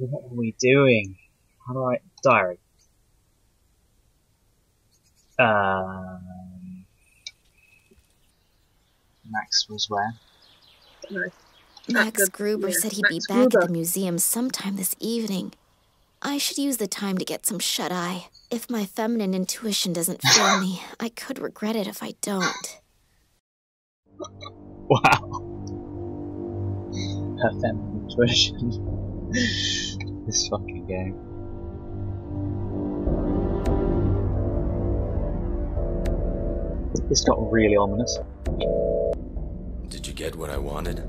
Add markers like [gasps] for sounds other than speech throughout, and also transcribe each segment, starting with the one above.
What are we doing? How do I diary? Um, Max was where? No. Max the- Gruber yeah, said he'd Max be back Gruber. at the museum sometime this evening. I should use the time to get some shut eye. If my feminine intuition doesn't fail me, I could regret it if I don't. Wow. [laughs] Her feminine intuition. [laughs] this fucking game. This got really ominous. Did you get what I wanted?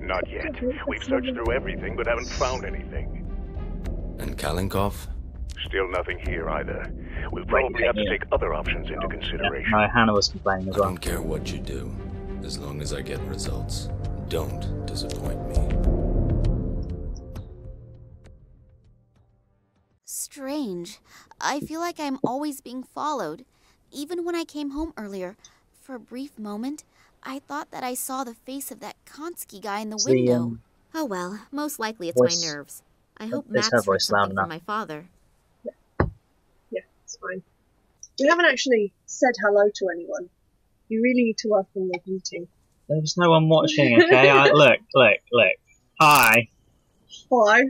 Not yet. We've searched through everything but haven't found anything. And Kalinkov? Still nothing here either. We'll probably have to take other options into consideration. no, Hannah was complaining as I don't care what you do, as long as I get results. Don't disappoint me. Strange. I feel like I'm always being followed. Even when I came home earlier, for a brief moment, I thought that I saw the face of that Konsky guy in the It's the, window. um, oh well, most likely it's voice- my nerves. I hope is Max her heard voice loud enough? from my father. Yeah, it's fine. We haven't actually said hello to anyone. You really need to work on your beauty. There's no one watching, okay? I, [laughs] look, look, look. Hi. Hi.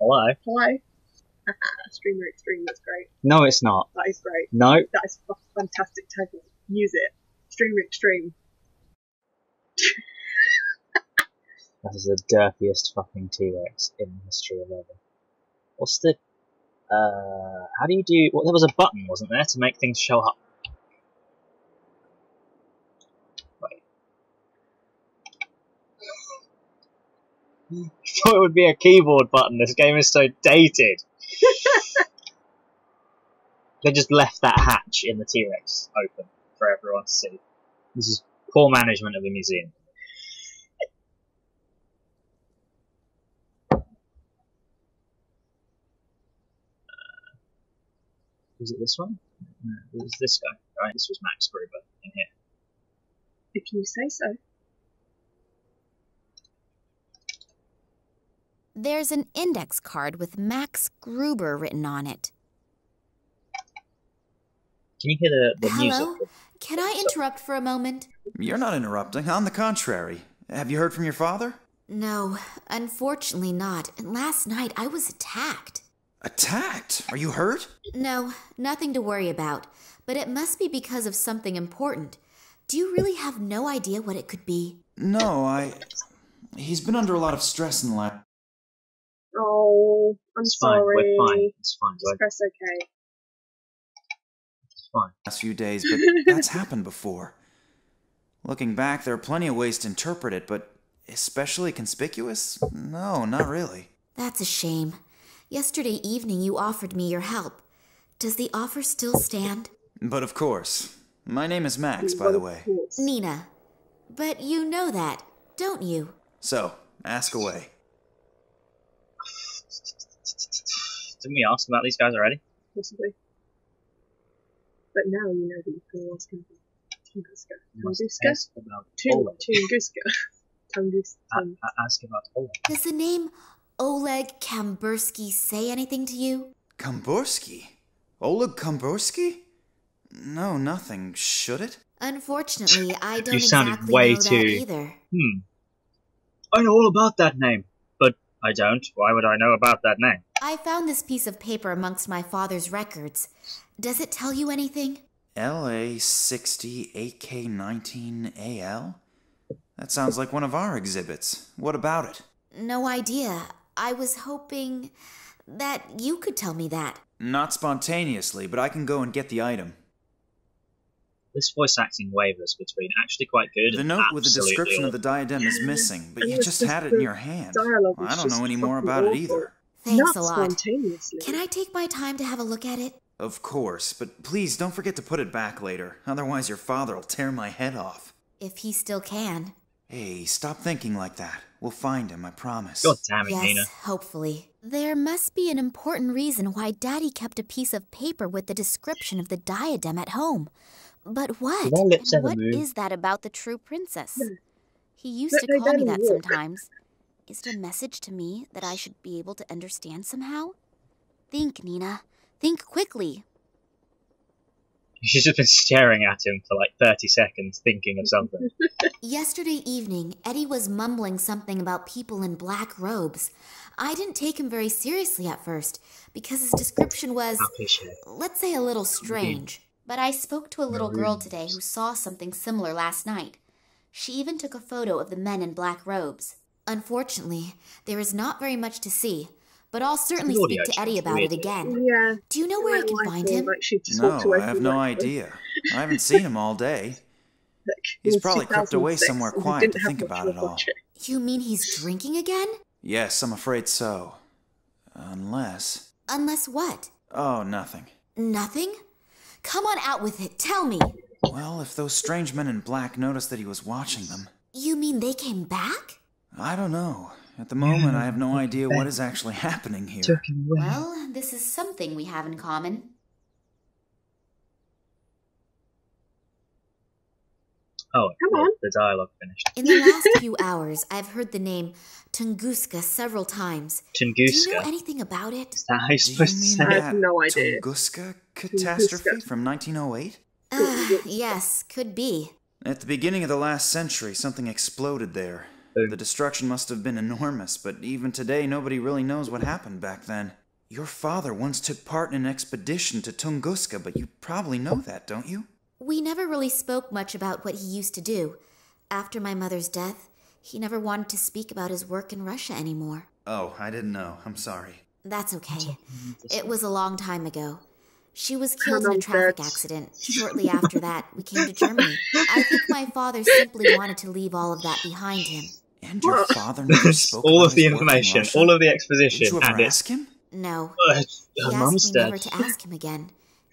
Hello. Hi. [laughs] Streamer Extreme, that's great. No, it's not. That is great. No. That is a fantastic tagline. Use it. Streamer Extreme. [laughs] That is the dirtiest fucking T-Rex in the history of ever. What's the... Uh, how do you do... Well, there was a button, wasn't there, to make things show up? [laughs] Thought it would be a keyboard button. This game is so dated. They just left that hatch in the T-Rex open for everyone to see. This is poor management of the museum. Uh, was it this one? No, it was this guy, right? This was Max Gruber in here. If you say so. There's an index card with Max Gruber written on it. Can you hear the, the Hello? music? Can I interrupt for a moment? You're not interrupting. On the contrary. Have you heard from your father? No, unfortunately not. And last night I was attacked. Attacked? Are you hurt? No, nothing to worry about. But it must be because of something important. Do you really have no idea what it could be? No, I. He's been under a lot of stress in the last. Oh, I'm It's fine. sorry. We're fine. It's fine. Just press OK. It's fine. last few days, but [laughs] that's happened before. Looking back, there are plenty of ways to interpret it, but especially conspicuous? No, not really. That's a shame. Yesterday evening you offered me your help. Does the offer still stand? But of course. My name is Max, by the way. Nina. But you know that, don't you? So, ask away. Didn't we ask about these guys already? Possibly. But now you know that you can ask him about Tunguska. Tunguska? Ask about Oleg. Tunguska. [laughs] Tungus. A- Tung- ask about Oleg. Does the name Oleg Kambursky say anything to you? Komborski? Oleg Komborski? No, nothing. Should it? Unfortunately, [laughs] I don't You sounded exactly way know that either. Hmm. I know all about that name, but I don't. Why would I know about that name? I found this piece of paper amongst my father's records. Does it tell you anything? LA 60 8K19 AL? That sounds like one of our exhibits. What about it? No idea. I was hoping that you could tell me that. Not spontaneously, but I can go and get the item. This voice acting wavers between actually quite good The and note with the absolutely description of the diadem is missing, but you just just had it in your hand. I don't know any more about it awful. either. Thanks Not a lot. spontaneously. Can I take my time to have a look at it? Of course, but please don't forget to put it back later, otherwise your father will tear my head off. If he still can. Hey, stop thinking like that. We'll find him, I promise. God damn it, yes, Nina. hopefully. There must be an important reason why Daddy kept a piece of paper with the description of the diadem at home. But what? Do their lips And ever what move? is that about the true princess? Hmm. He used But to call me that sometimes. Is it a message to me that I should be able to understand somehow? Think, Nina. Think quickly. She's just been staring at him for like 30 seconds, thinking of something. [laughs] Yesterday evening, Eddie was mumbling something about people in black robes. I didn't take him very seriously at first because his description was, let's say, a little strange. But I spoke to a little girl today who saw something similar last night. She even took a photo of the men in black robes. Unfortunately, there is not very much to see, but I'll certainly Audio speak to Eddie about it again. Yeah. Do you know where I My can find will him? Like, she'd just walked No, I have no idea. I haven't [laughs] seen him all day. Look, He's probably crept away somewhere quiet to think about it all. budget. You mean he's drinking again? Yes, I'm afraid so. Unless. Unless what? Oh, nothing. Nothing? Come on out with it, tell me. Well, if those strange men in black noticed that he was watching them, You mean they came back? I don't know. At the moment, I have no idea what is actually happening here. Took him away. Well, this is something we have in common. oh, Come on. The dialogue finished. In the last [laughs] few hours, I've heard the name Tunguska several times. Tunguska. Do you know anything about it? Is that how you're Do you supposed to mean say I have no idea. Tunguska catastrophe Tunguska. from 1908? Uh, yes, could be. At the beginning of the last century, something exploded there. Boom. The destruction must have been enormous, but even today, nobody really knows what happened back then. Your father once took part in an expedition to Tunguska, but you probably know that, don't you? We never really spoke much about what he used to do. After my mother's death, he never wanted to speak about his work in Russia anymore. Oh, I didn't know. I'm sorry. That's okay. It was a long time ago. She was killed in a traffic Bert. accident. Shortly after that, we came to Germany. I think my father simply wanted to leave all of that behind him. And your father never [laughs] spoke all of the his work in information, all of the exposition, Did exposition, you ever and ask him? No, [laughs] uh, he her asked mum's me dead. never to ask him again,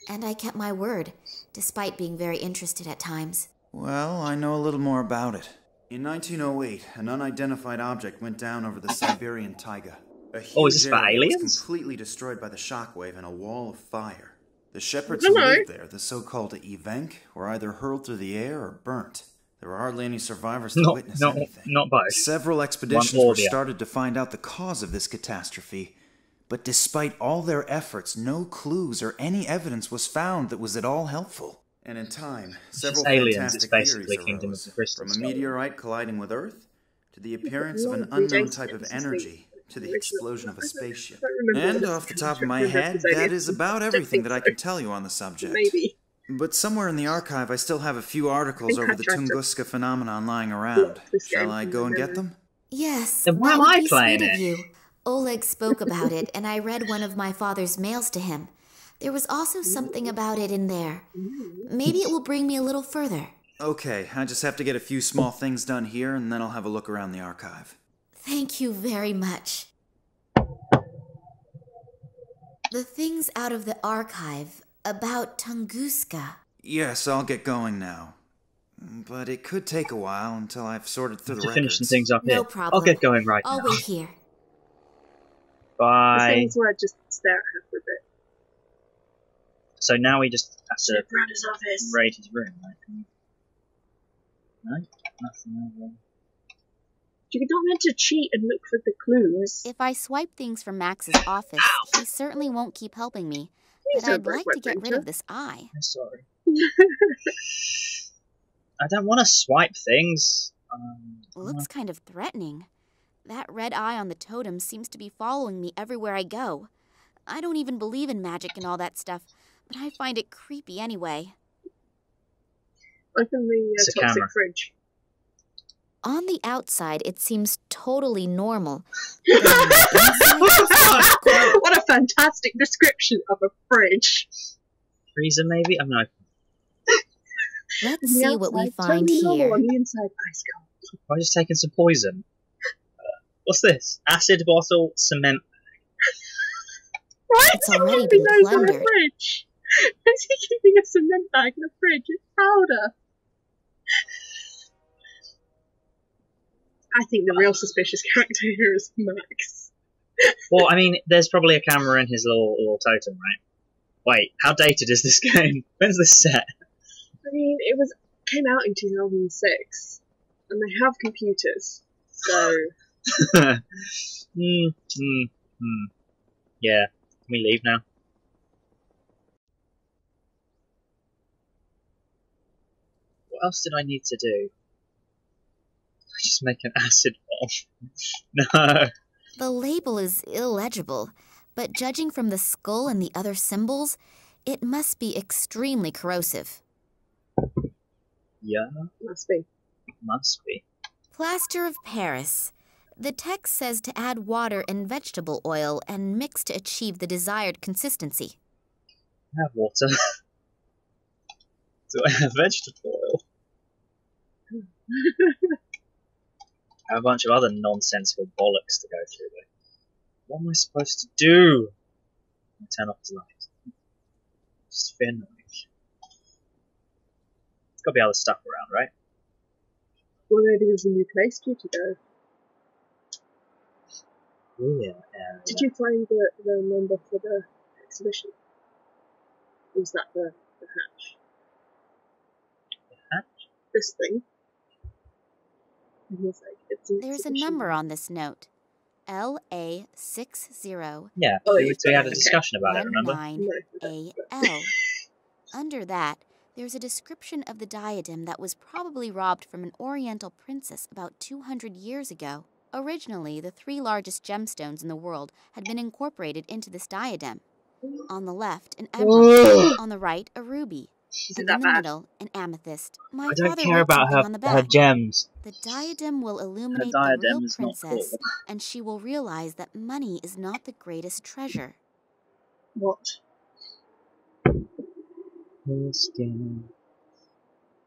and I kept my word, despite being very interested at times. Well, I know a little more about it. In 1908, an unidentified object went down over the Siberian taiga. A huge Oh, is this for area was completely destroyed by the shockwave and a wall of fire. The shepherds who lived there, the so-called Evenk, were either hurled through the air or burnt. There were hardly any survivors to Not, witness not, anything. not both. Several expeditions were the started to find out the cause of this catastrophe, but despite all their efforts, no clues or any evidence was found that was at all helpful. And in time, several aliens, fantastic it's basically theories Kingdom of arose, the from a meteorite colliding with Earth to the appearance of an unknown type of this is the energy to the explosion of a spaceship. I don't remember And off the top of my head, this that idea. is about [laughs] everything that I can tell you on the subject. Maybe. But somewhere in the archive, I still have a few articles over the tried to Tunguska phenomenon lying around. Shall I go and get them? Yes, Then why am I be playing it? you. Oleg spoke about it, and I read one of my father's mails to him. There was also something about it in there. Maybe it will bring me a little further. Okay, I just have to get a few small things done here, and then I'll have a look around the archive. Thank you very much. The things out of the archive about Tunguska. Yes, I'll get going now. But it could take a while until I've sorted through the to finish some things up No here. problem. I'll get going right I'll now. wait here. The Bye. things where I just stare at her for a bit. So now we just have to Around his office. raid his room, right? No? Nothing over. You don't meant to cheat and look for the clues. If I swipe things from Max's office, he certainly won't keep helping me. But I'd like to get rid of this eye. I'm sorry. [laughs] I don't want to swipe things. Um, Looks kind of threatening. That red eye on the totem seems to be following me everywhere I go. I don't even believe in magic and all that stuff, but I find it creepy anyway. Open the uh, toxic camera. fridge. On the outside, it seems totally normal. [laughs] what a fantastic description of a fridge. freezer, maybe? I'm not. [laughs] Let's On the see what we find totally here. On the inside, ice cold. I've just taken some poison. Uh, what's this? Acid bottle, cement. Why It's is he already keeping been those in a plundered. fridge? Why [laughs] is he keeping a cement bag in a fridge? It's powder. I think the real suspicious [laughs] character here is Max. Well, I mean, there's probably a camera in his little, little totem, right? Wait, how dated is this [laughs] game? When's this set? I mean, it was came out in 2006, and they have computers, so [laughs] Hmm, hmm, hmm. Yeah. Can we leave now? What else did I need to do? Just make an acid bomb. [laughs] no. The label is illegible, but judging from the skull and the other symbols, it must be extremely corrosive. Yeah, Must be. must be. Plaster of Paris. The text says to add water and vegetable oil and mix to achieve the desired consistency. I have water. [laughs] Do I have vegetable oil? [laughs] I have a bunch of other nonsensical bollocks to go through though. What am I supposed to do? I turn off the light. It's annoying. There's gotta be other stuff around, right? Well, maybe there's a new place for you to go. Yeah. Uh, Did you find the, the number for the exhibition? Was that the, the hatch? hatch? This thing? And he's like, it's an There's a number on this note LA60 Yeah, Oh, we, we had a discussion about it, remember? 19AL. Under that, there's a description of the diadem that was probably robbed from an Oriental princess about 200 years ago. Originally, the three largest gemstones in the world had been incorporated into this diadem. On the left, an emerald. [gasps] on the right, a ruby. Is it And that bad? middle, an amethyst. My I don't father care about her, on the her gems. The diadem will illuminate diadem the real princess, cool. and she will realize that money is not the greatest treasure. What? Cool skin.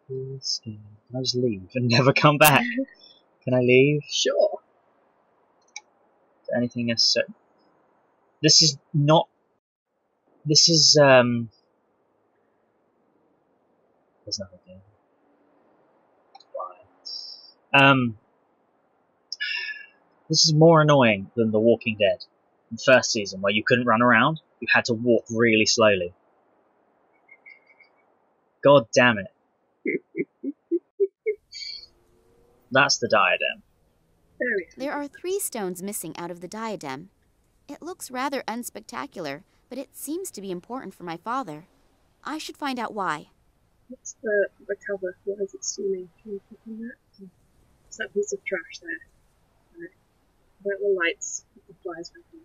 Cool skin. Can I just leave and [laughs] never come back? Can I leave? Sure. Is there anything necessary? This is not. This is um. There's nothing here. Why? Um. This is more annoying than The Walking Dead, in the first season, where you couldn't run around. You had to walk really slowly. God damn it. That's the diadem. There are three stones missing out of the diadem. It looks rather unspectacular, but it seems to be important for my father. I should find out why. What's the, the cover? What is it stealing? Can you click on that? It's that piece of trash there. Right. About the lights. The flies right there.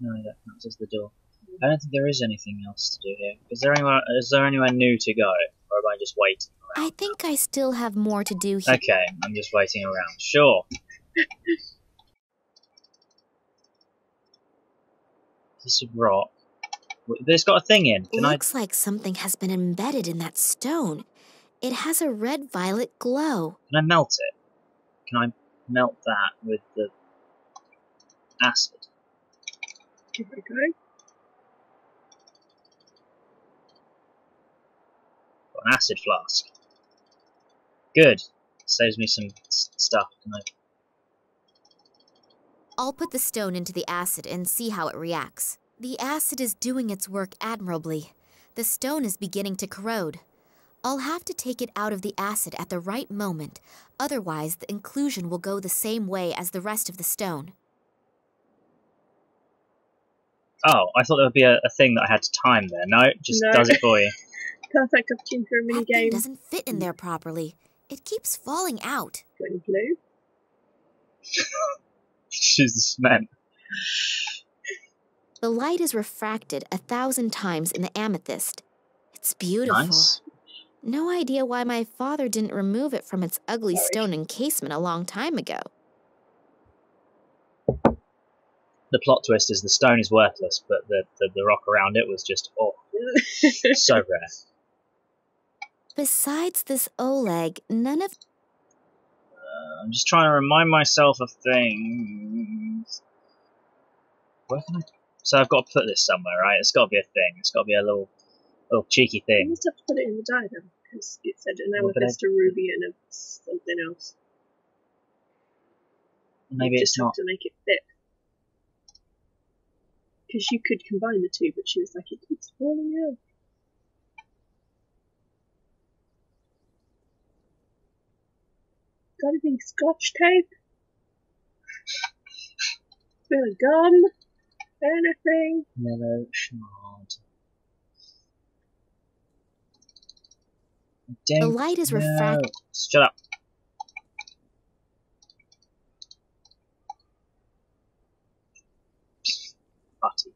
No, that that's the door. I don't think there is anything else to do here. Is there anywhere? Is there anywhere new to go, or am I just waiting I think I still have more to do here. Okay, I'm just waiting around. Sure. Piece of rock. There's got a thing in. Can Looks like something has been embedded in that stone. It has a red violet glow. Can I melt it? Can I melt that with the acid? Give it a go. Got an acid flask. Good. Saves me some stuff. Can I? I'll put the stone into the acid and see how it reacts. The acid is doing its work admirably. The stone is beginning to corrode. I'll have to take it out of the acid at the right moment, otherwise, the inclusion will go the same way as the rest of the stone. Oh, I thought there would be a, a thing that I had to time there. No, it just No. does it for you. [laughs] Perfect opportunity for a mini That thing doesn't fit in there properly. It keeps falling out. Got any glue? [laughs] Choose the cement. The light is refracted a thousand times in the amethyst. It's beautiful. Nice. No idea why my father didn't remove it from its ugly stone encasement a long time ago. The plot twist is the stone is worthless, but the, the, the rock around it was just oh so [laughs] rare. Besides this Oleg, none of Uh, I'm just trying to remind myself of things. Where can I? So I've got to put this somewhere, right? It's got to be a thing. It's got to be a little, little cheeky You thing. must have to put it in the diadem because it said an Well, but I- amethyst, a ruby, and a something else. Maybe You it's not. to make it fit. Because you could combine the two, but she was like, it keeps falling out. Gotta be scotch tape. Been a gun? Anything? Yellow shard. I The light is refracted. Shut up. Butty.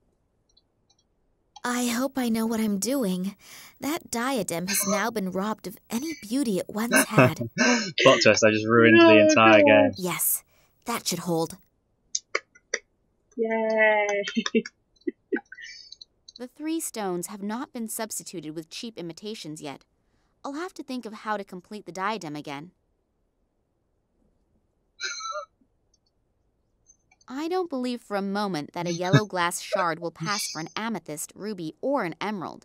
I hope I know what I'm doing. That diadem has now been robbed of any beauty it once had. [laughs] Plot twist, I just ruined No, the entire God. game. yes, that should hold. Yay! [laughs] The three stones have not been substituted with cheap imitations yet. I'll have to think of how to complete the diadem again. I don't believe for a moment that a yellow glass shard will pass for an amethyst, ruby, or an emerald.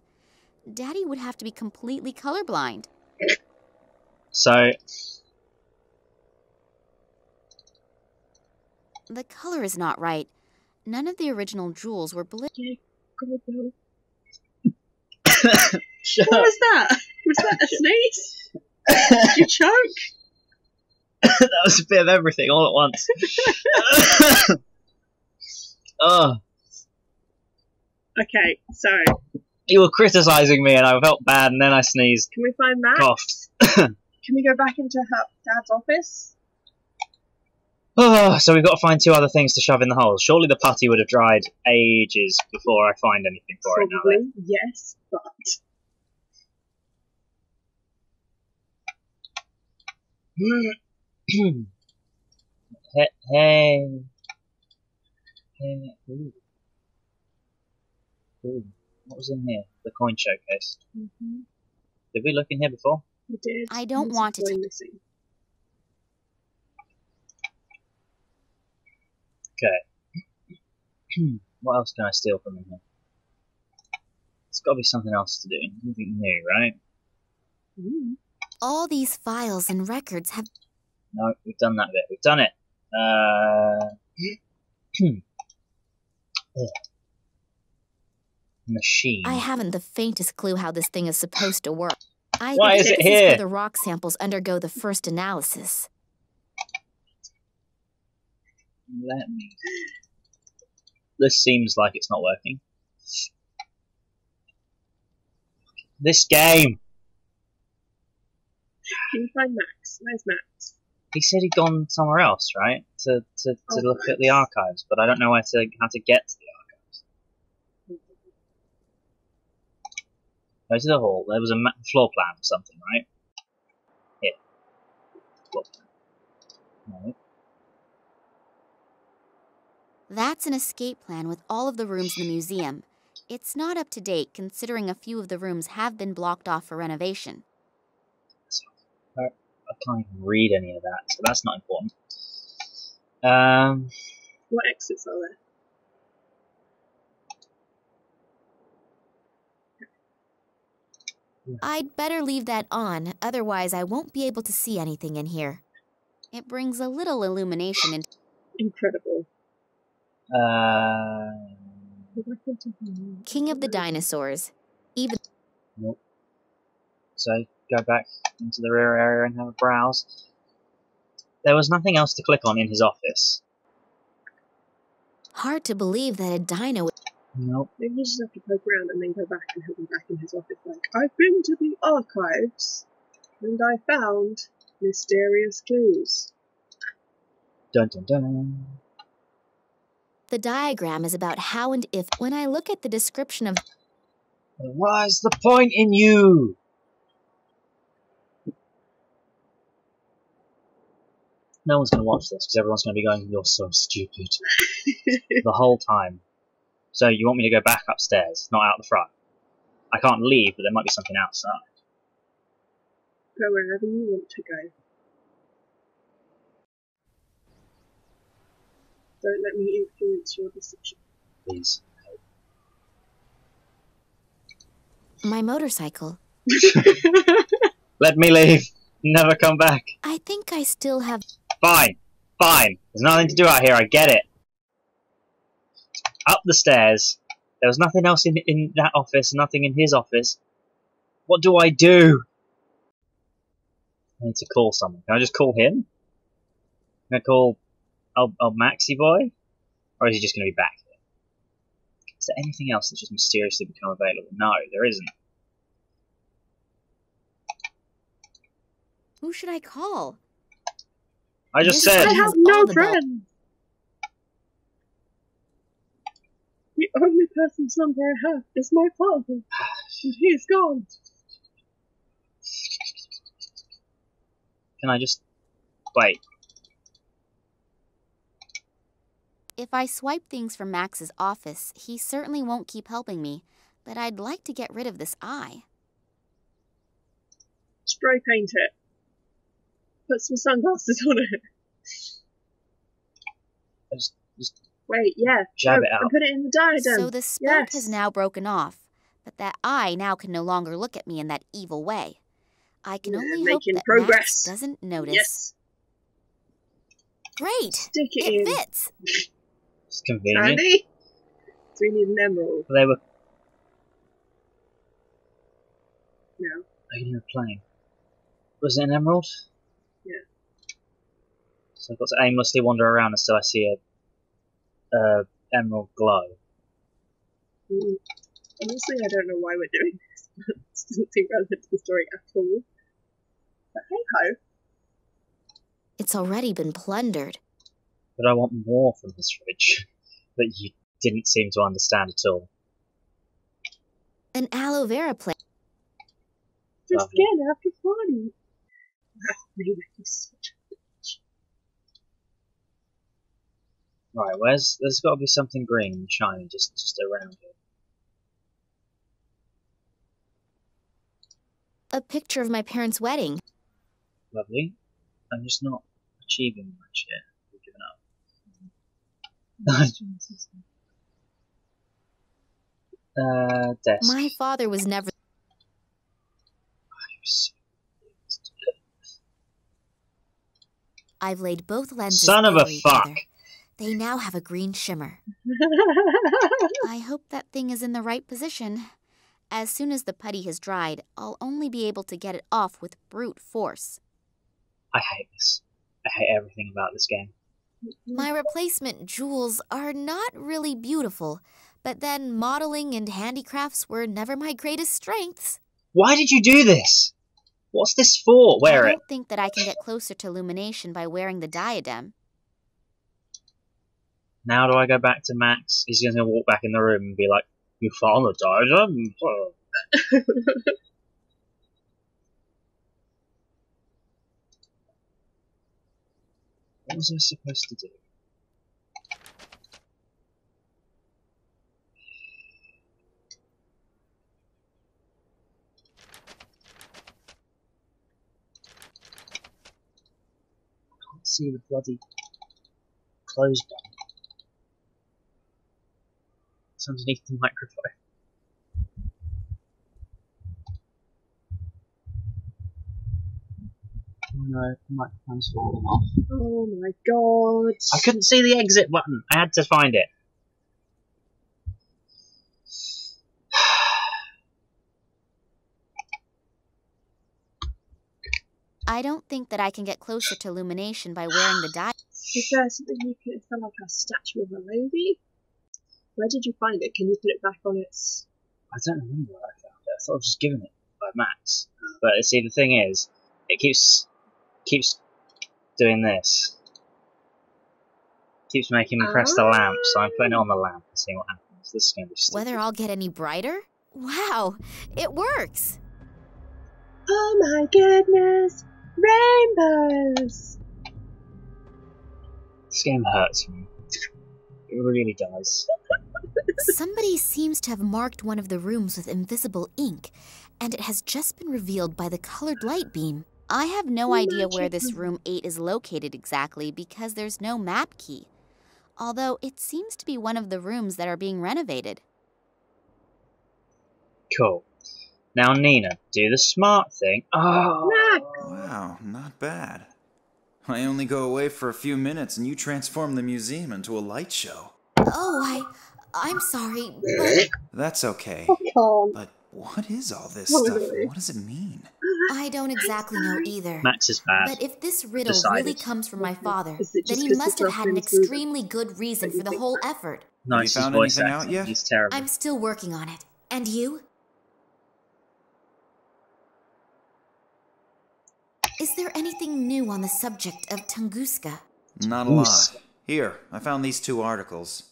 Daddy would have to be completely colorblind. So, The color is not right. None of the original jewels were blue. God, [laughs] What was that? Was that a [laughs] sneeze? [laughs] Did you choke? that was a bit of everything all at once. oh, Okay, so you were criticising me and I felt bad and then I sneezed, can we find Max? coughed. Can we go back into her dad's office? Oh, [sighs] so we've got to find two other things to shove in the holes. Surely the putty would have dried ages before I find anything for it now. then. Yes, but [clears throat] hey, hey, hey, ooh. Ooh. What was in here? The coin showcase. mm-hmm. Did we look in here before? we did. I don't want to missing. Okay. [clears throat] what else can I steal from in here? It's got to be something else to do. Something new, right? Mm. All these files and records have. No, we've done that bit. We've done it. Uh, [clears throat] Machine. I haven't the faintest clue how this thing is supposed to work. I Why is think it this here? where the rock samples undergo the first analysis. Let me. This seems like it's not working. This game. Can you find Max? Where's Max? He said he'd gone somewhere else, right? To to, to Oh, look at the archives, but I don't know where to how to get to the archives. Go to the hall. There was a floor plan or something, right? Here. Floor plan. No. That's an escape plan with all of the rooms in the museum. It's not up to date considering a few of the rooms have been blocked off for renovation. I can't even read any of that, so that's not important. Um, What exits are there? I'd better leave that on, otherwise, I won't be able to see anything in here. It brings a little illumination into Incredible. Uh, Go back into her. King of the dinosaurs. Even Nope. So go back into the rear area and have a browse. There was nothing else to click on in his office. hard to believe that a dino. Nope. Maybe you just have to poke around and then go back and he'll be back in his office like, I've been to the archives and I found mysterious clues. Dun dun dun. The diagram is about how and if. When I look at the description of What is the point in you? No one's going to watch this because everyone's going to be going, You're so stupid. [laughs] the whole time. So you want me to go back upstairs, not out the front? I can't leave, but there might be something outside. Go wherever you want to go. Don't let me influence your decision. Please. my motorcycle, [laughs] Let me leave. Never come back. I think I still have. Fine. Fine. There's nothing to do out here. I get it. Up the stairs. There was nothing else in, in that office, nothing in his office. What do I do? I need to call someone. Can I just call him? Can I call old, old Maxi boy? Or is he just going to be back here? Is there anything else that's just mysteriously become available? No, there isn't. Who should I call? I just This said. I has have no the friends. The only person's number I have is my father, and he's gone. Can I just wait? If I swipe things from Max's office, he certainly won't keep helping me, but I'd like to get rid of this eye. Spray paint it. Put some sunglasses on it. Just, just Wait, yeah. Jab no, it out. And put it in the diadem. So the spout has now broken off, but that eye now can no longer look at me in that evil way. I can Yeah, only hope that progress. Max doesn't notice. Yes. Great! Stick it, It in. fits! It's convenient. Sandy? Do we need an emerald? They were No. making a plane. Was it an emerald? Yeah. So I've got to aimlessly wander around until I see a, a emerald glow. Mm. Honestly, I don't know why we're doing this. [laughs] but It doesn't seem relevant to the story at all. But hey ho. It's already been plundered. But I want more from this fridge that you didn't seem to understand at all. An aloe vera plant. Just Lovely. again after party. Wow, maybe he's such a bitch. Right, where's there's got to be something green and shiny just just around here. A picture of my parents' wedding. Lovely. I'm just not achieving much here. I've given up. uh, desk. My father was never. I've laid both lenses Son of a over each fuck. other. They now have a green shimmer. [laughs] I hope that thing is in the right position. As soon as the putty has dried, I'll only be able to get it off with brute force. I hate this. I hate everything about this game. My replacement jewels are not really beautiful, but then modeling and handicrafts were never my greatest strengths. Why did you do this? What's this for? Wear it. I don't think that I can get closer to illumination by wearing the diadem. Now do I go back to Max? He's going to walk back in the room and be like, "You found the diadem." [laughs] What was I supposed to do? I can't see the bloody close button. It's underneath the microphone. No, the microphone's falling off. oh my god. I couldn't see the exit button. I had to find it. I don't think that I can get closer to illumination by wearing the diadem. Is there something you can feel like a statue of a lady? Where did you find it? Can you put it back on its I don't remember where I found it. I thought I was just given it by Max. But see, the thing is, it keeps keeps doing this. Keeps making me press the ah. lamp, so I'm putting it on the lamp and seeing what happens. This is going to be stupid. Whether I'll get any brighter? Wow, it works! Oh my goodness! Rainbows! This game hurts me. It really does. [laughs] Somebody seems to have marked one of the rooms with invisible ink, and it has just been revealed by the colored light beam. I have no idea where this room 8 is located exactly because there's no map key. Although it seems to be one of the rooms that are being renovated. Cool. Now, Nina, do the smart thing. Oh, Wow, not bad. I only go away for a few minutes and you transform the museum into a light show. Oh, I. I'm sorry, but That's okay. [laughs] But what is all this stuff? What does it mean? I don't exactly know either. Max is bad. But if this riddle Decided. really comes from my father, then he must have had an extremely good reason for the whole effort. nice found voice anything out acting. yet? He's terrible. I'm still working on it. And you? Is there anything new on the subject of Tunguska? Not a lot. Here, I found these two articles.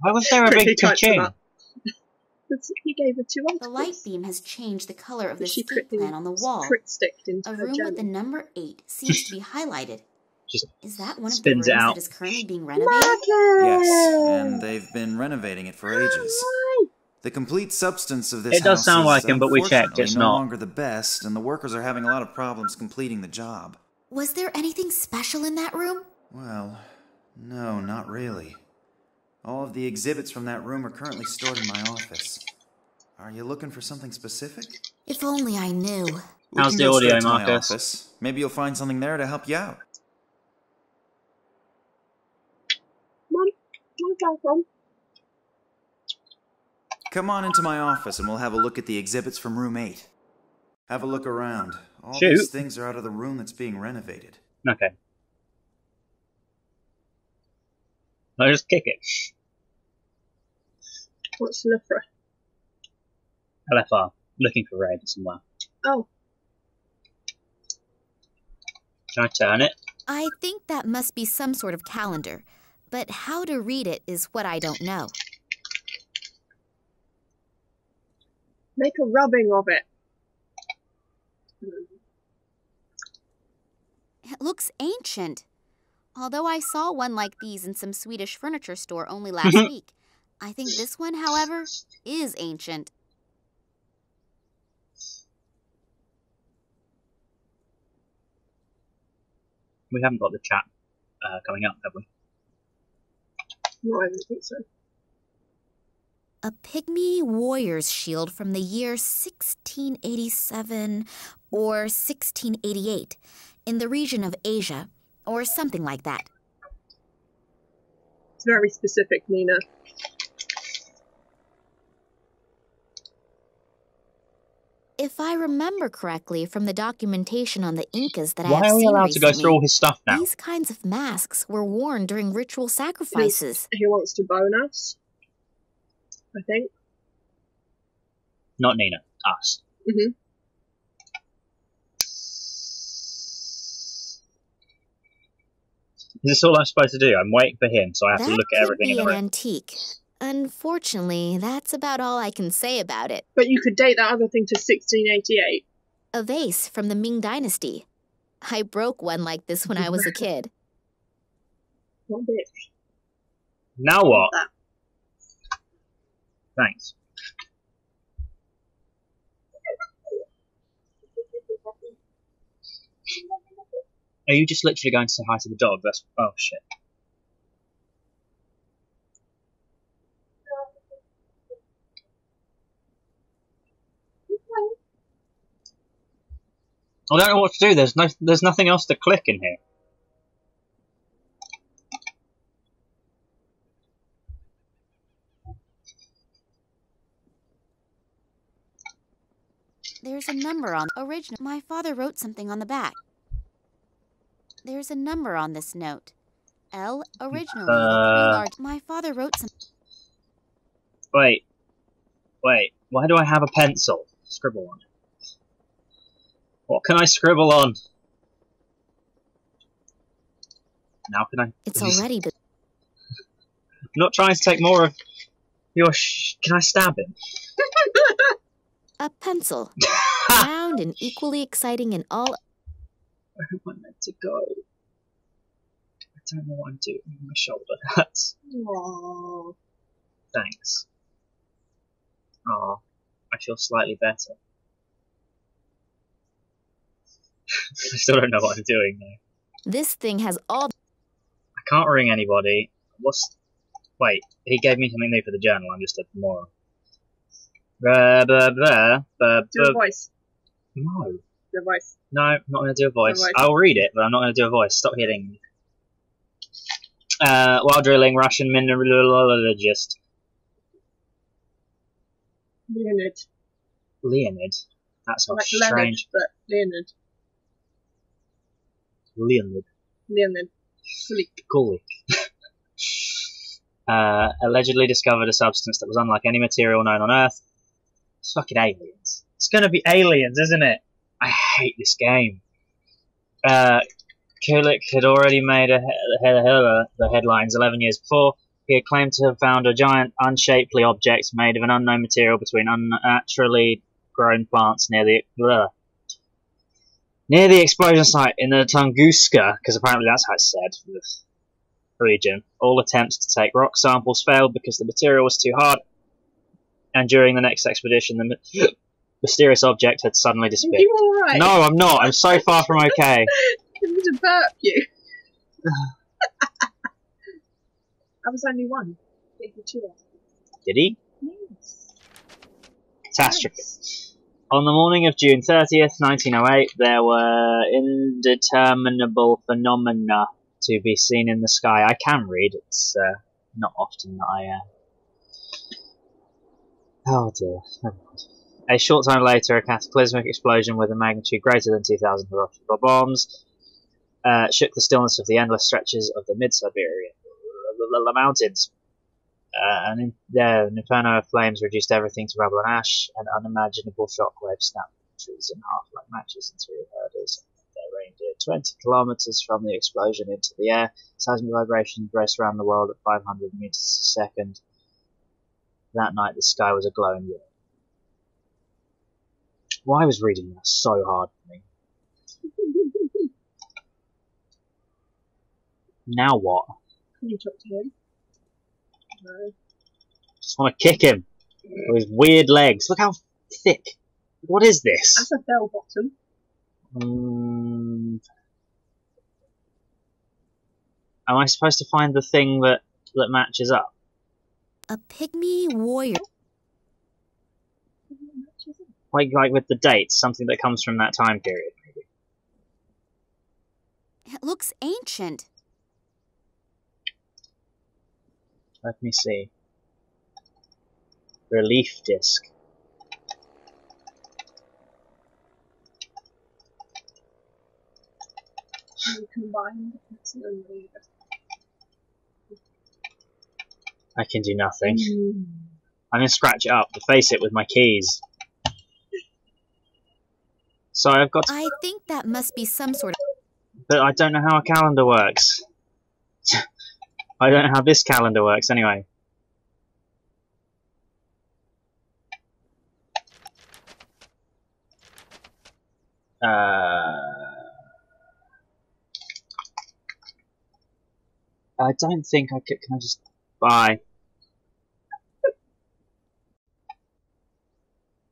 Why was there a Quickly big typed them ka-ching? up. That's- He gave her two The light beam has changed the color of the She escape plan on the wall. into A room with the number 8 seems to be highlighted. Just Is that one of the rooms it out. that is currently being renovated? Yes, and they've been renovating it for ages. The complete substance of this It does house sound is, like him, but we checked, unfortunately it's no not. longer the best, and the workers are having a lot of problems completing the job. Was there anything special in that room? Well, no, not really. All of the exhibits from that room are currently stored in my office. Are you looking for something specific? If only I knew. We How's can the go audio, my Marcus? office. Maybe you'll find something there to help you out. Mum, my girlfriend. Come on into my office and we'll have a look at the exhibits from room 8. Have a look around. All Shoot. these things are out of the room that's being renovated. Okay. I just kick it. What's Lefra? LFR. Looking for raid somewhere. Oh, Can I turn it? I think that must be some sort of calendar, but how to read it is what I don't know. make a rubbing of it. It looks ancient. Although I saw one like these in some Swedish furniture store only [laughs] last week, I think this one, however, is ancient. We haven't got the chat uh, coming up, have we? No, I don't think so. A pygmy warrior's shield from the year 1687 or 1688 in the region of Asia, or something like that. It's very specific, Nina. If I remember correctly from the documentation on the Incas that I Why have are we seen allowed to go through all his stuff now? these kinds of masks were worn during ritual sacrifices. He wants to bone us. I think. Not Nina. Us. Mm-hmm. Is this is all I'm supposed to do? I'm waiting for him, so I have that to look at could everything be in the an room. antique. Unfortunately, that's about all I can say about it. But you could date that other thing to 1688. A vase from the Ming Dynasty. I broke one like this when I was a kid. [laughs] What bitch? Now what? That. Thanks. [laughs] Are you just literally going to say hi to the dog? That's oh shit. I don't know what to do. There's no, there's nothing else to click in here. There's a number on original. My father wrote something on the back. There's a number on this note. L originally Uh. large. My father wrote some. Wait, wait. Why do I have a pencil? Scribble on. What can I scribble on? Now can I? It's already been. I'm [laughs] not trying to take more of your. Sh- can I stab him? A pencil. [laughs] Round and equally exciting in all. Where am I meant to go? I don't know what I'm doing. My shoulder hurts. Aww. Thanks. Ah, I feel slightly better. [laughs] I still don't know what I'm doing though. This thing has all. I can't ring anybody. What's? Wait, he gave me something new for the journal. I'm just a moron. Blah, blah, blah, blah, Do a voice. No, A voice. no, I'm not going to do a voice. Voice. I'll read it, but I'm not going to do a voice. Stop hitting me. Uh, while drilling, Russian mineralogist. Unit. Leonid. That's so like strange. but Leonard. Leonid. Leonard. Kulik. Kulik. [laughs] uh, allegedly discovered a substance that was unlike any material known on Earth. It's fucking aliens. It's gonna be aliens, isn't it? I hate this game. Uh, Kulik had already made a, he- he- he- the headlines 11 years before. He had claimed to have found a giant, unshapely object made of an unknown material between unnaturally grown plants near the near the explosion site in the Tunguska, because apparently that's how it's said. Region. All attempts to take rock samples failed because the material was too hard, and during the next expedition, the mysterious object had suddenly Are disappeared. you alright? No, I'm not. I'm so [laughs] far from okay. I need to burp you. [sighs] I was only one. Gave you two. Did he? Yes. Catastrophe. Yes. On the morning of June 30th, 1908, there were indeterminable phenomena to be seen in the sky. I can read, it's uh, not often that I. Uh... Oh dear, never mind. A short time later, a cataclysmic explosion with a magnitude greater than 2,000 Hiroshima bombs uh, shook the stillness of the endless stretches of the mid Siberian mountains. Uh, and in, there, an inferno of flames reduced everything to rubble and ash. An unimaginable shockwave snapped trees in half like matches in three herders. their reindeer 20 kilometers from the explosion into the air. Seismic vibrations raced around the world at 500 meters a second. That night, the sky was a glowing yellow. Why was reading that so hard for me? Now what? Can you talk to him? No. Just want to kick him with his weird legs. Look how thick. What is this? That's a bell bottom. Um, am I supposed to find the thing that that matches up? A pygmy warrior. Like like with the dates, something that comes from that time period, maybe. It looks ancient. Let me see. Relief disc. Can you combine the pencil and the I can do nothing. Mm. I'm gonna scratch it up, deface it with my keys. So I've got, to, I think that must be some sort of. but I don't know how a calendar works. [laughs] I don't know how this calendar works anyway. Uh, I don't think I could. Can I just buy?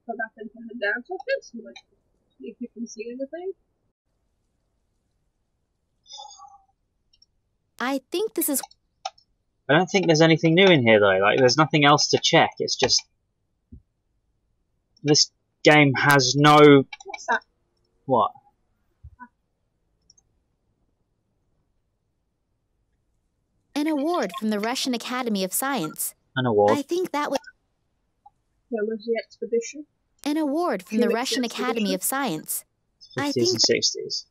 Go back into her dad's office and like see if you can see anything. I think this is. I don't think there's anything new in here though. Like, there's nothing else to check. It's just this game has no What's that? what. An award from the Russian Academy of Science. An award. I think that was. Where was the expedition? An award from the Russian Academy of Science. I think- and 60s.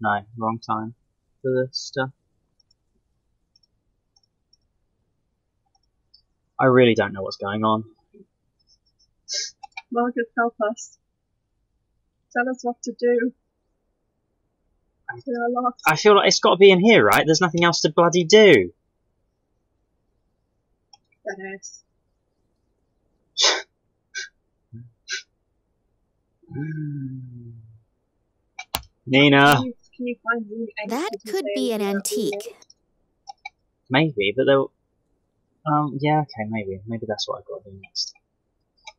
No, wrong time for this stuff. I really don't know what's going on. Margaret, help us. Tell us what to do. We are lost. I feel like it's got to be in here, right? There's nothing else to bloody do. Yes. [sighs] Nina, Can you, can you find the That that could be an antique. maybe, but there. Um, yeah, okay, maybe, maybe that's what I've got to do next.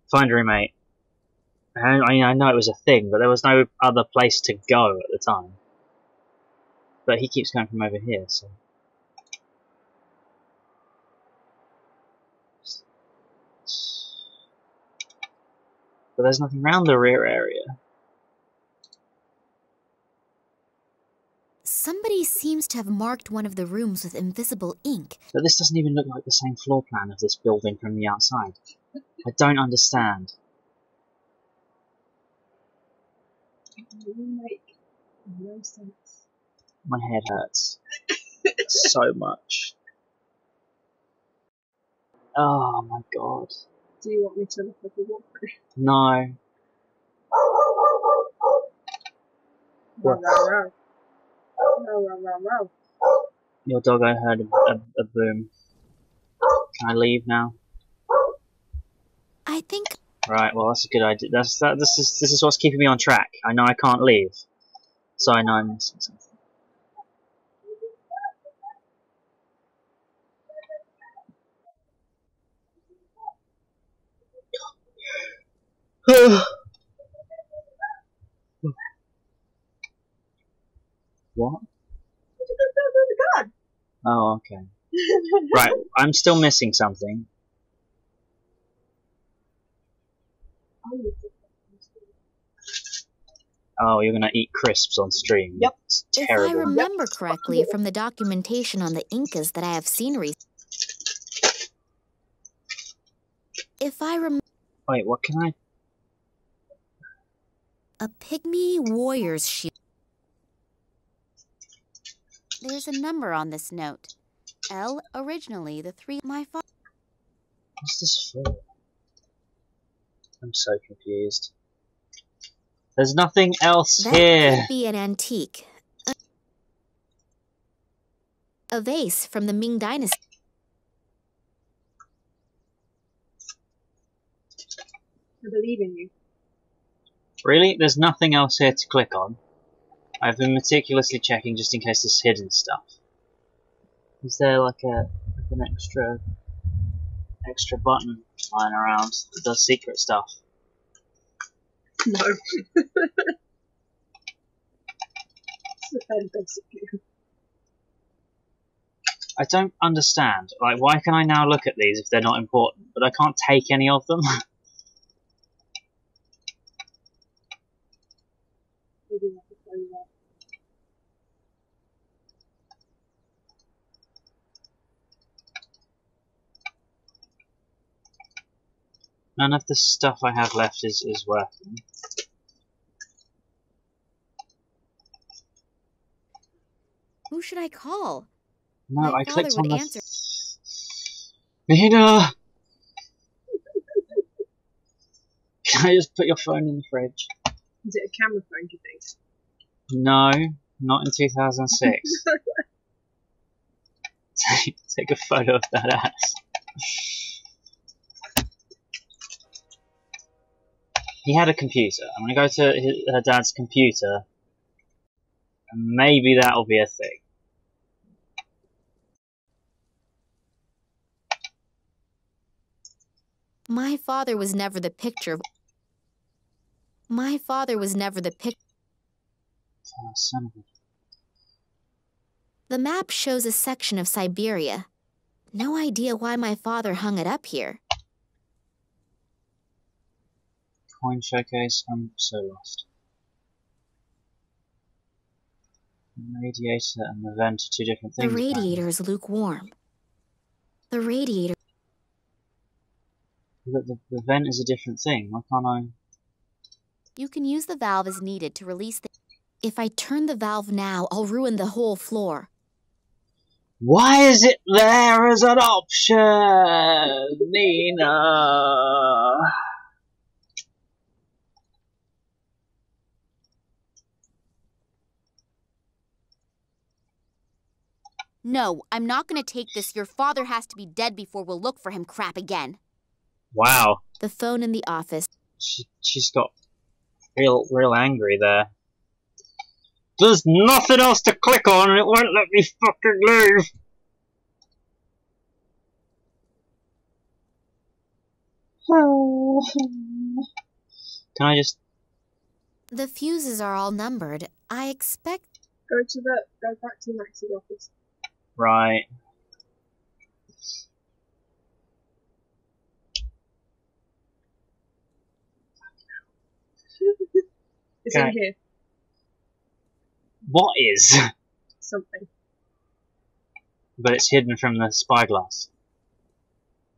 Find a roommate. I, I mean, I know it was a thing, but there was no other place to go at the time. But he keeps going from over here, so. But there's nothing around the rear area. Somebody seems to have marked one of the rooms with invisible ink. But this doesn't even look like the same floor plan of this building from the outside. I don't understand. It will make no sense. My head hurts so much. Oh my god. Do you want me to look up a walkthrough? No. Row, row, row. Your dog, I heard a, a, a boom. Can I leave now? I think Right, well that's a good idea. That's that. This is this is what's keeping me on track. I know I can't leave, so I know I'm missing something. [sighs] what? Oh, okay. [laughs] Right, I'm still missing something. Oh, you're gonna eat crisps on stream. Yep. It's if I remember correctly from the documentation on the Incas that I have seen recently. If I remember Wait, what can I? A pygmy warrior's shield. There's a number on this note. L originally the three my father What's this for? I'm so confused. There's nothing else That here. could be an antique. A, a vase from the Ming Dynasty. I believe in you. Really? There's nothing else here to click on. I've been meticulously checking just in case there's hidden stuff. Is there like a like an extra extra button lying around that does secret stuff? No. it's a fairly basic game. I don't understand. Like, why can I now look at these if they're not important, but I can't take any of them? [laughs] Maybe I could play that. None of the stuff I have left is, is working. Who should I call? No, My I clicked on the. answer. Nina! [laughs] Can I just put your phone in the fridge? Is it a camera phone, do you think? No, not in 2006. [laughs] take, take a photo of that ass. He had a computer. I'm gonna go to his, her dad's computer, and maybe that'll be a thing. My father was never the picture of. My father was never the pic. Oh, son of a The map shows a section of Siberia. No idea why my father hung it up here. coin showcase. I'm so lost. Radiator and the vent are two different things. apparently. radiator is lukewarm. The radiator. But the, the vent is a different thing. Why can't I? You can use the valve as needed to release the. If I turn the valve now, I'll ruin the whole floor. Why is it there as an option, Nina? No, I'm not gonna take this. Your father has to be dead before we'll look for him crap again. Wow, The phone in the office. she, she's got real, real angry there. There's nothing else to click on, and it won't let me fucking leave. [sighs] Can I just? The fuses are all numbered. I expect. Go to the go back to Max's office. Right. It's Okay. in here. What is? Something. but it's hidden from the spyglass.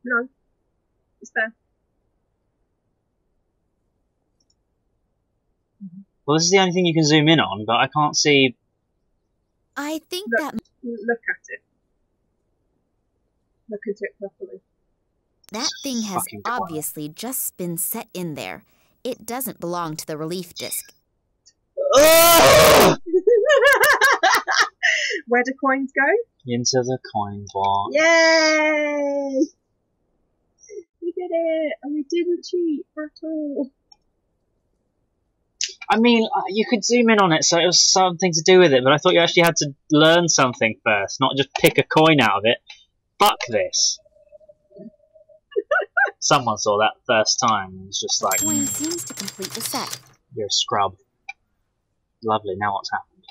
No. It's there. Well, this is the only thing you can zoom in on, but I can't see. I think Look. that Look at it. Look at it properly. that thing has obviously just been set in there. It doesn't belong to the relief disc. [laughs] Where do coins go? Into the coin box. Yay! We did it! And we didn't cheat at all. I mean, uh, you could zoom in on it, so it was something to do with it, but I thought you actually had to learn something first, not just pick a coin out of it. Fuck this. [laughs] Someone saw that first time and was just like, Coin seems to complete the set. you're a scrub. Lovely, now what's happened?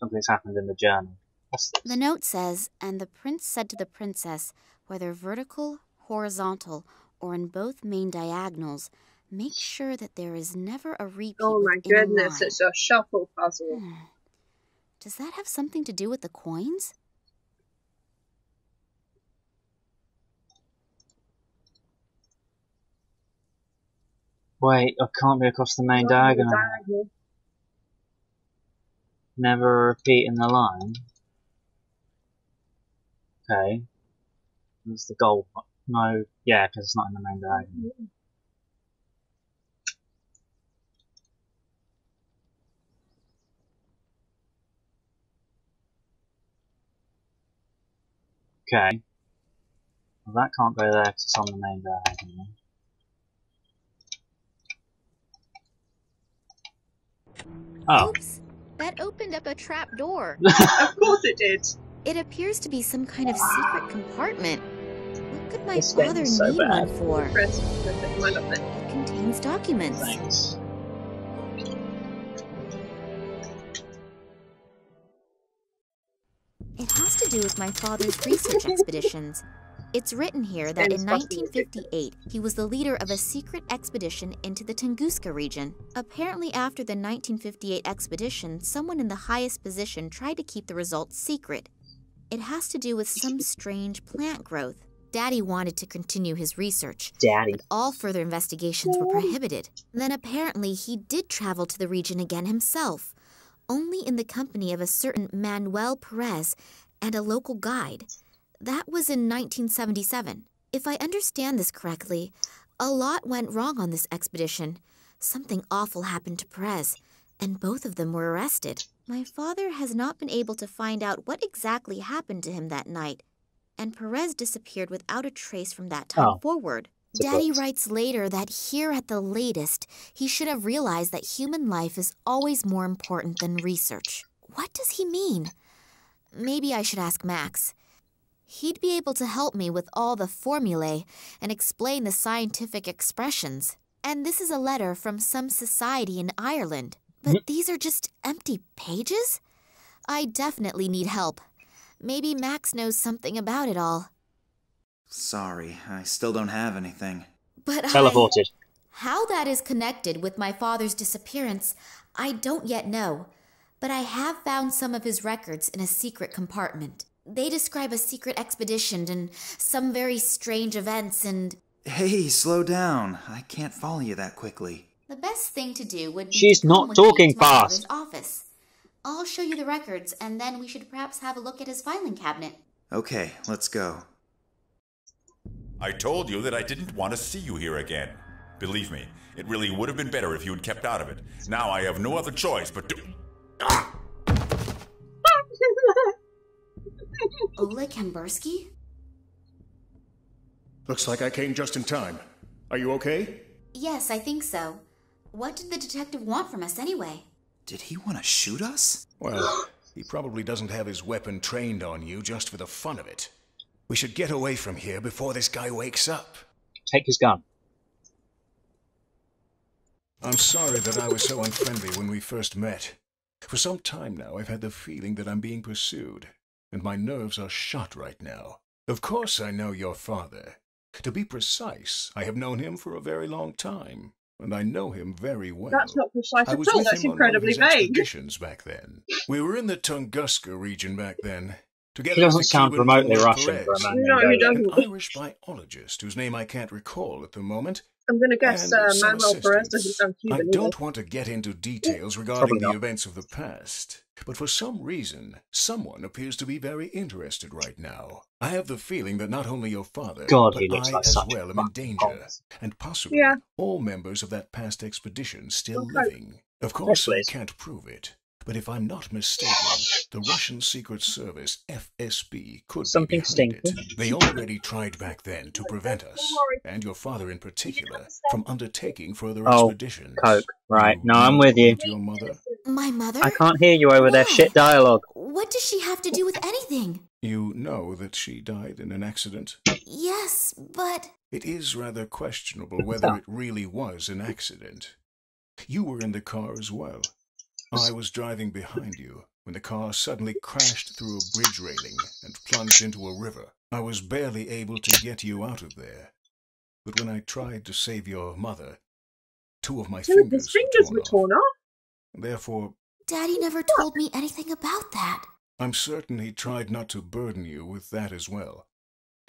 Something's happened in the journal. What's this? The note says, and the prince said to the princess, whether vertical, horizontal, or in both main diagonals, make sure that there is never a repeat. Oh my goodness, line." it's a shuffle puzzle. Hmm. Does that have something to do with the coins? Wait, I can't be across the main Oh, diagonal. diagonal. Never repeat in the line. Okay. There's the goal. No, yeah, because it's not in the main diagonal. Okay. Well, that can't go there because it's on the main diagonal. Oh. Oops! That opened up a trap door. [laughs] Of course it did. it appears to be some kind of secret compartment. What could my This father so need bad. one for? Press, press it. Might. It contains documents. Thanks. It has to do with my father's research expeditions. It's written here that in 1958, he was the leader of a secret expedition into the Tunguska region. Apparently, after the 1958 expedition, someone in the highest position tried to keep the results secret. It has to do with some [laughs] strange plant growth. Daddy wanted to continue his research, Daddy. but all further investigations were prohibited. Then apparently he did travel to the region again himself, only in the company of a certain Manuel Perez and a local guide. That was in 1977. If I understand this correctly, a lot went wrong on this expedition. Something awful happened to Perez, and both of them were arrested. My father has not been able to find out what exactly happened to him that night, and Perez disappeared without a trace from that time Oh. forward. Daddy writes later that here at the latest, he should have realized that human life is always more important than research. What does he mean? Maybe I should ask Max. He'd be able to help me with all the formulae and explain the scientific expressions. And this is a letter from some society in Ireland. But mm-hmm. these are just empty pages? I definitely need help. Maybe Max knows something about it all. Sorry, I still don't have anything. But I... Teleported. How that is connected with my father's disappearance, I don't yet know. But I have found some of his records in a secret compartment. They describe a secret expedition and some very strange events, and Hey, slow down. I can't follow you that quickly. the best thing to do would be She's to come not with me talking to my fast. father's office. I'll show you the records, and then we should perhaps have a look at his filing cabinet. Okay, let's go. I told you that I didn't want to see you here again. Believe me, it really would have been better if you had kept out of it. Now I have no other choice but to. Ah! Oleg Kambersky? Looks like I came just in time. Are you okay? Yes, I think so. What did the detective want from us anyway? Did he want to shoot us? Well, he probably doesn't have his weapon trained on you just for the fun of it. We should get away from here before this guy wakes up. Take his gun. I'm sorry that I was so unfriendly when we first met. For some time now, I've had the feeling that I'm being pursued, and my nerves are shot right now. Of course, I know your father. To be precise, I have known him for a very long time, and I know him very well. That's not precise I at was all. with That's him on one of incredibly his vague. expeditions back then. We were in the Tunguska region back then. Together He doesn't with the sound Cuban remotely Russian Perez, for a man No, he doesn't. An Irish biologist whose name I can't recall at the moment. I'm going to guess uh, Manuel Perez doesn't sound I don't either. want to get into details regarding Probably the not. events of the past, but for some reason, someone appears to be very interested right now. I have the feeling that not only your father, God, but he looks I like as well am in danger, boss. and possibly Yeah. all members of that past expedition still Okay. living. Of course, I can't prove it. But if I'm not mistaken, the Russian Secret Service, FSB, could Something be behind stinky. it. They already tried back then to prevent us, and your father in particular, from undertaking further Oh, expeditions. Coke. Right. You No, I'm with you. about Your mother? My mother? I can't hear you over their Why? shit dialogue. What does she have to do with anything? You know that she died in an accident? Yes, but It is rather questionable whether it really was an accident. You were in the car as well. I was driving behind you when the car suddenly crashed through a bridge railing and plunged into a river. I was barely able to get you out of there. But when I tried to save your mother, two of my Two of fingers, his fingers were were torn torn off. off. Therefore, Daddy never told me anything about that. I'm certain he tried not to burden you with that as well.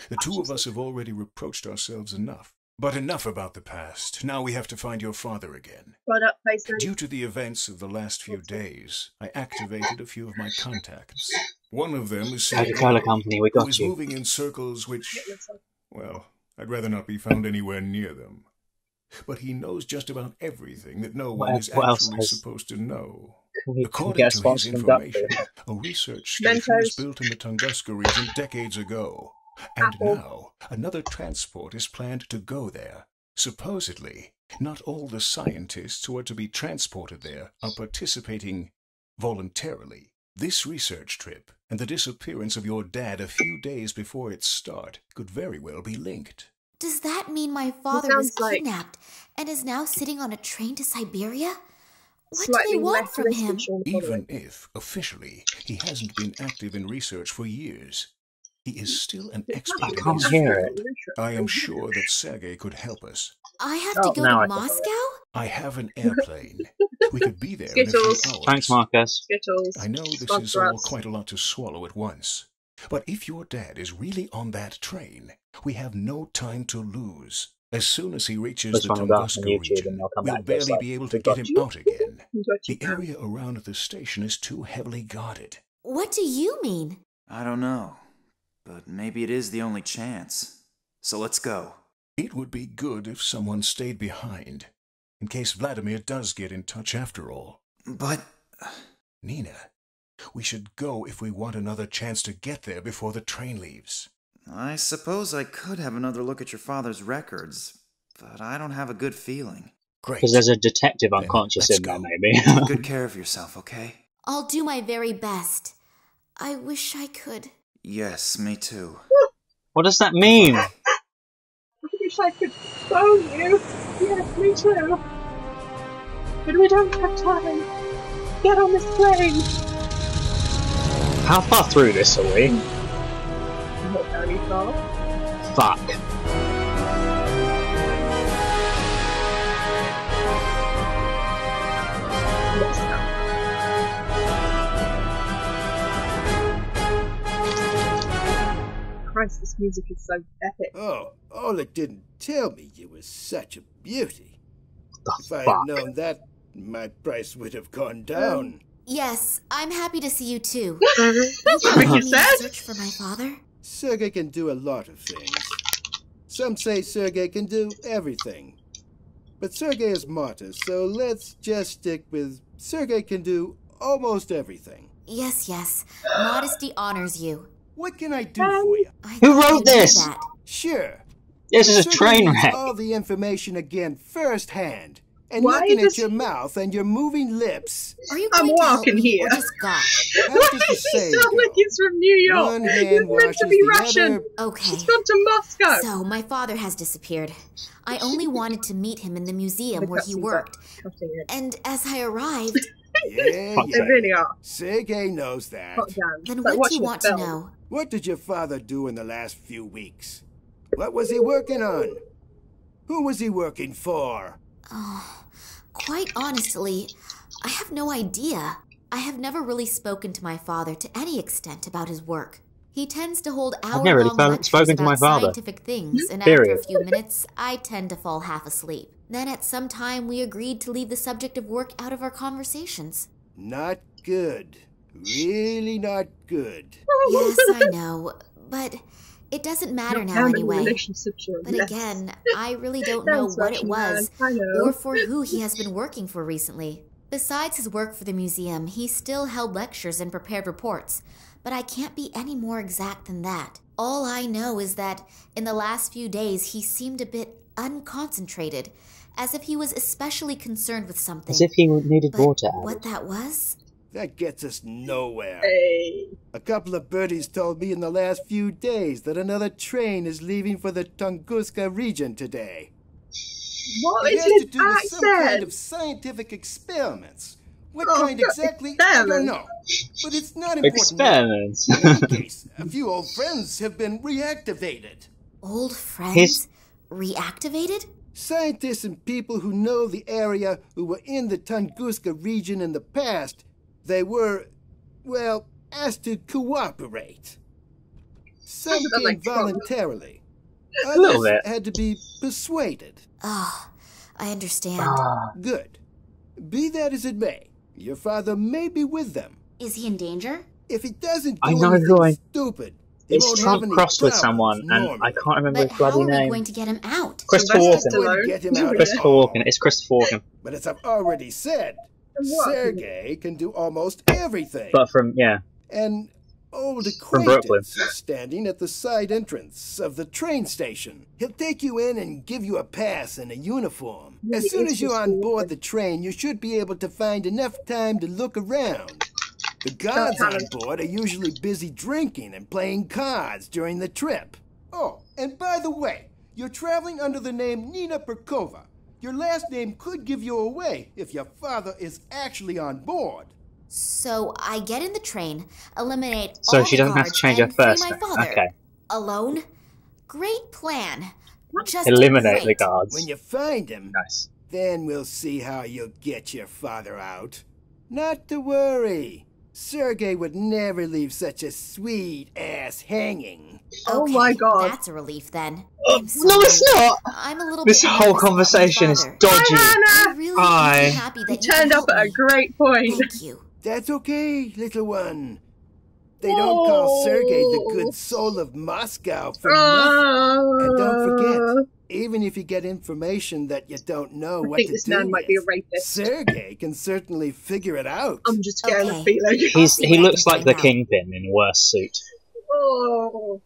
The two of us have already reproached ourselves enough. But enough about the past. Now we have to find your father again. Right up, face man. Due to the events of the last few days, I activated a few of my contacts. One of them is Coca-Cola Company, we got is you. moving in circles which, well, I'd rather not be found anywhere near them. But he knows just about everything that no What one is actually supposed to know. Can we, According to his sponsor from Duck information, a research station was built in the Tunguska region decades ago, and Apple. now another transport is planned to go there. Supposedly, not all the scientists who are to be transported there are participating voluntarily. This research trip and the disappearance of your dad a few days before its start could very well be linked. Does that mean my father was sounds like- kidnapped and is now sitting on a train to Siberia? What do they want from him? risky, Sean Connery. Even if, officially, he hasn't been active in research for years, he is still an expert I in can't his hear field. it. I am sure that Sergei could help us. I have Oh, to go now to I Moscow? I have an [laughs] airplane. We could be there in a few Skittles. hours. Thanks, Marcus. Skittles. I know this is all us. quite a lot to swallow at once. But if your dad is really on that train, we have no time to lose. As soon as he reaches This the one will go up on Tunguska region, and come we'll back barely be able to get him you." out again. [laughs] The area around the station is too heavily guarded. What do you mean? I don't know, but maybe it is the only chance. So let's go. It would be good if someone stayed behind, in case Vladimir does get in touch after all. But Nina, we should go if we want another chance to get there before the train leaves. I suppose I could have another look at your father's records, but I don't have a good feeling. Great. Because there's a detective unconscious let's in there, maybe. Take [laughs] good care of yourself, okay? I'll do my very best. I wish I could. Yes, me too. what does that mean? I wish I could phone you. Yes, me too. But we don't have time. Get on this plane. How far through this are we? Not very far. Fuck. Christ, this music is so epic. Oh, Oleg didn't tell me you were such a beauty. The If I had known that, my price would have gone um, down. Yes, I'm happy to see you too. [laughs] That's You what you said. search for my father? Sergei can do a lot of things. Some say Sergei can do everything. But Sergei is Martyr, so let's just stick with Sergei can do almost everything. Yes, yes. Modesty honors you. What can I do for you? I Who wrote this? Sure. This is a train needs wreck. all the information again firsthand. And Why looking does- at your mouth and your moving lips. Are you I'm going to help walking me here. or just God? How does the He saying sounds go? like he's from New York. One He's hand meant to washes be Russian. other. Okay. He's gone to Moscow. So, my father has disappeared. I only wanted to meet him in the museum The where he worked. And as I arrived, Yeah, [laughs] Fuck They yeah. really are. Sergei knows that. Then what do you watching a want to know? What did your father do in the last few weeks? What was he working on? Who was he working for? Oh, quite honestly, I have no idea. I have never really spoken to my father to any extent about his work. He tends to hold I've never really hour-long fo- lectures spoken to my about father. scientific things, and after a few minutes, I tend to fall half asleep. Then at some time, we agreed to leave the subject of work out of our conversations. Not good. Really not good. Yes, I know, but it doesn't matter Not now anyway. relationships are a But mess. again, [laughs] I really don't know what it was know. or for who he has been [laughs] working for recently. Besides his work for the museum, he still held lectures and prepared reports, but I can't be any more exact than that. All I know is that in the last few days he seemed a bit unconcentrated, as if he was especially concerned with something. As if he needed But water added. what that was? That gets us nowhere. Hey. A couple of birdies told me in the last few days that another train is leaving for the Tunguska region today. What it is has his to do with some kind of scientific experiments. What Oh, kind God, exactly? I don't know. But it's not important. Experiments. In any [laughs] case, a few old friends have been reactivated. Old friends? His- Reactivated? Scientists and people who know the area who were in the Tunguska region in the past, they were, well, asked to cooperate. Some Sounds a bit came like voluntarily. [laughs] Others had to be persuaded. Ah, I understand. Ah, Good. Be that as it may, your father may be with them. Is he in danger? If he doesn't do I know anything who I- stupid, he it's won't Trump have any crossed with someone, and I can't remember But his how bloody are we going to get him out? Christopher Sylvester Walken. Stallone. Get him out Christopher. Walken. It's Christopher Walken. But as I've already said, And what? Sergey can do almost everything. But from yeah, An old acquaintance is standing at the side entrance of the train station. He'll take you in and give you a pass and a uniform. As soon as you're on board the train, you should be able to find enough time to look around. The guards on board are usually busy drinking and playing cards during the trip. Oh, and by the way, you're traveling under the name Nina Perkova. Your last name could give you away if your father is actually on board. So I get in the train, eliminate So all she the doesn't have to guards, change her and free first my name. father. Okay. Alone? Great plan. Just eliminate the great. guards. When you find him, Nice. then we'll see how you'll get your father out. Not to worry. Sergey would never leave such a sweet ass hanging. Oh my God. That's a relief then. Oh, I'm [gasps] no, it's not. I'm a little This bit whole nervous about conversation is father. dodgy. I Hannah! really Hi. happy You that you turned up at a great point. Thank you. That's okay, little one. They don't call Sergey the good oh. soul of Moscow for nothing. And don't forget, even if you get information that you don't know I what think to this do man might be a rapist. Sergey can certainly figure it out. I'm just getting Okay. a feeling. He's he looks like the kingpin in a worse suit. Oh.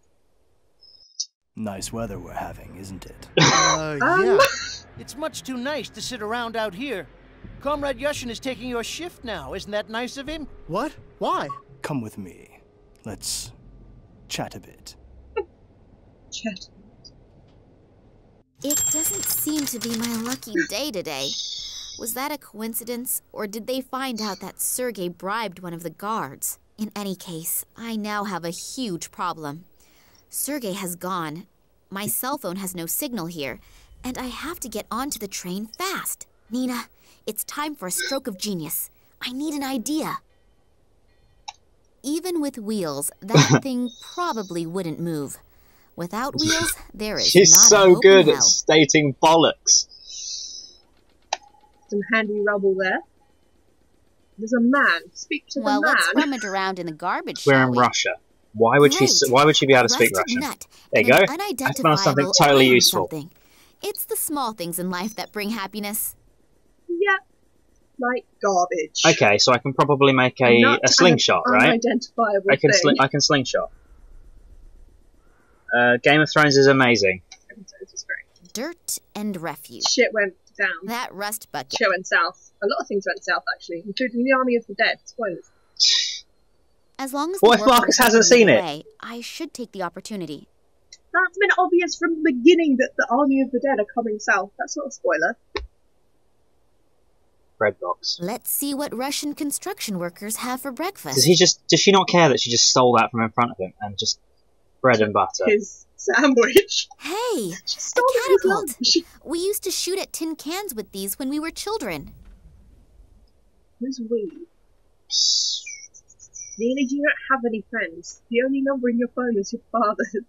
Nice weather we're having, isn't it? [laughs] Uh, Um, yeah. [laughs] It's much too nice to sit around out here. Comrade Yushin is taking your shift now. Isn't that nice of him? What? Why? Come with me. Let's chat a bit. Chet. It doesn't seem to be my lucky day today. Was that a coincidence, or did they find out that Sergey bribed one of the guards? In any case, I now have a huge problem. Sergey has gone. My cell phone has no signal here, and I have to get onto the train fast. Nina, it's time for a stroke of genius. I need an idea. Even with wheels, that [laughs] thing probably wouldn't move. Without [laughs] wheels, there is She's not a so good in at hell. stating bollocks. Some handy rubble there. There's a man. Speak to Well, the man. Well, let's rummage around in the garbage. We're in we? Russia. Why would she? Why would she be able to speak Rusted Russian? nut There you go. an I found something totally iron useful. something. It's the small things in life that bring happiness. Yeah. Like garbage. Okay, so I can probably make a, Not a slingshot, right? I can sling. I can slingshot. Uh, Game of Thrones is amazing. Dirt and refuse. Shit went down. That rust bucket. Shit went south. A lot of things went south, actually, including the Army of the Dead. Spoilers. As long as What if Marcus hasn't seen it? away, I should take the opportunity. That's been obvious from the beginning that the Army of the Dead are coming south. That's not a spoiler. Bread box. Let's see what Russian construction workers have for breakfast. Does he just? Does she not care that she just stole that from in front of him and just bread and butter? His sandwich. Hey, [laughs] She a stole it his catapult. [laughs] We used to shoot at tin cans with these when we were children. Who's we? Nina, you don't have any friends. The only number in your phone is your father's.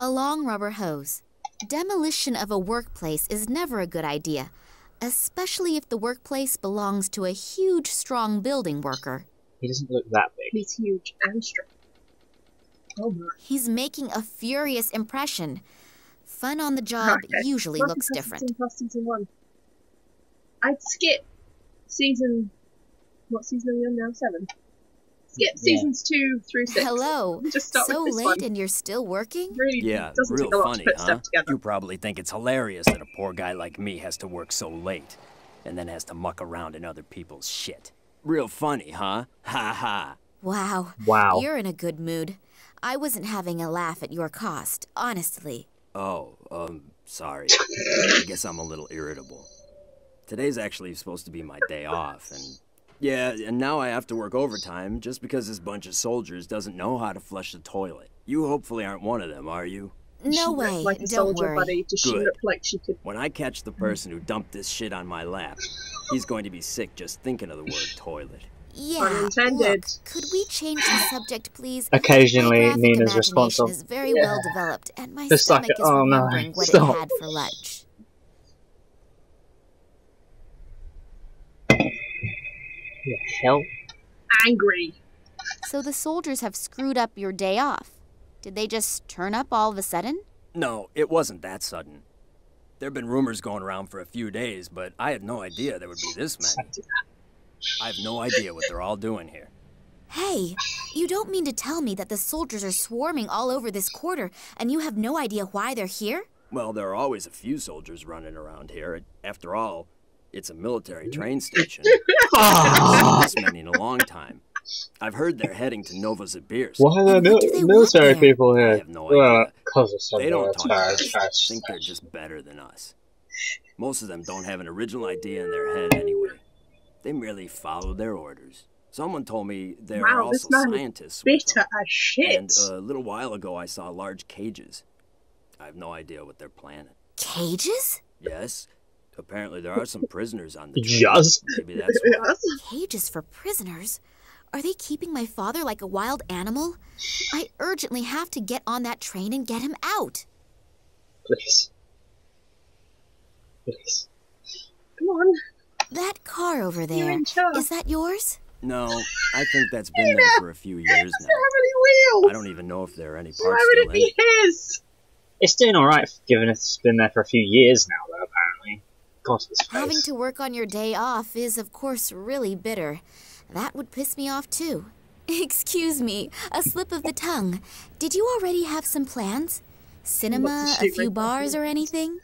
A long rubber hose. Demolition of a workplace is never a good idea, especially if the workplace belongs to a huge, strong building worker. He doesn't look that big. He's huge and strong. My. He's making a furious impression. Fun on the job Okay. usually Welcome looks different. Season one. I'd skip season. What season are we on now? Seven. Skip seasons two through six. Hello. [laughs] Just start so with this late one. and you're still working? Really Yeah, doesn't real take a lot funny, to put huh? stuff together. You probably think it's hilarious that a poor guy like me has to work so late, and then has to muck around in other people's shit. Real funny, huh? Ha ha. Wow. Wow. You're in a good mood. I wasn't having a laugh at your cost, honestly. Oh, um, sorry. [laughs] I guess I'm a little irritable. Today's actually supposed to be my day off, and yeah, and now I have to work overtime just because this bunch of soldiers doesn't know how to flush the toilet. You hopefully aren't one of them, are you? No She way. Like a Don't soldier, worry. buddy. Does Good. like she could? When I catch the person who dumped this shit on my lap, he's going to be sick just thinking of the word toilet. Yeah. Unintended. Look, could we change the subject, please? Occasionally, Nina's imagination responsive. is very well developed, and my Just like, stomach is oh no, remembering what stop. it had for lunch. The hell? Angry. So the soldiers have screwed up your day off. Did they just turn up all of a sudden? No, it wasn't that sudden. There have been rumors going around for a few days, but I had no idea there would be this many. I have no idea what they're all doing here. Hey, you don't mean to tell me that the soldiers are swarming all over this quarter and you have no idea why they're here? Well, there are always a few soldiers running around here. After all, it's a military train station. [laughs] Ah. this many in a long time. I've heard they're heading to Novosibirsk. Why are there And mil- military there? people I here? have no Well, idea. because of some They don't talk military about it. think they're just better than us. Most of them don't have an original idea in their head anyway. They merely follow their orders. Someone told me there are Wow, this also man is scientists. Bitter as shit. And uh, a little while ago, I saw large cages. I have no idea what they're planning. Cages? Yes, apparently there are some prisoners on the train. Just? Maybe that's why. [laughs] Cages for prisoners? Are they keeping my father like a wild animal? I urgently have to get on that train and get him out. Please. Please. Come on. That car over You're there. in charge. Is that yours? No, I think that's been there for a few years now. have any wheels. I don't even know if there are any Why parts would it in be it. his? It's doing alright given it's been there for a few years now, though, apparently. God, his face. Having to work on your day off is, of course, really bitter. That would piss me off, too. [laughs] Excuse me, a slip of the tongue. Did you already have some plans? Cinema, a few bars, or anything?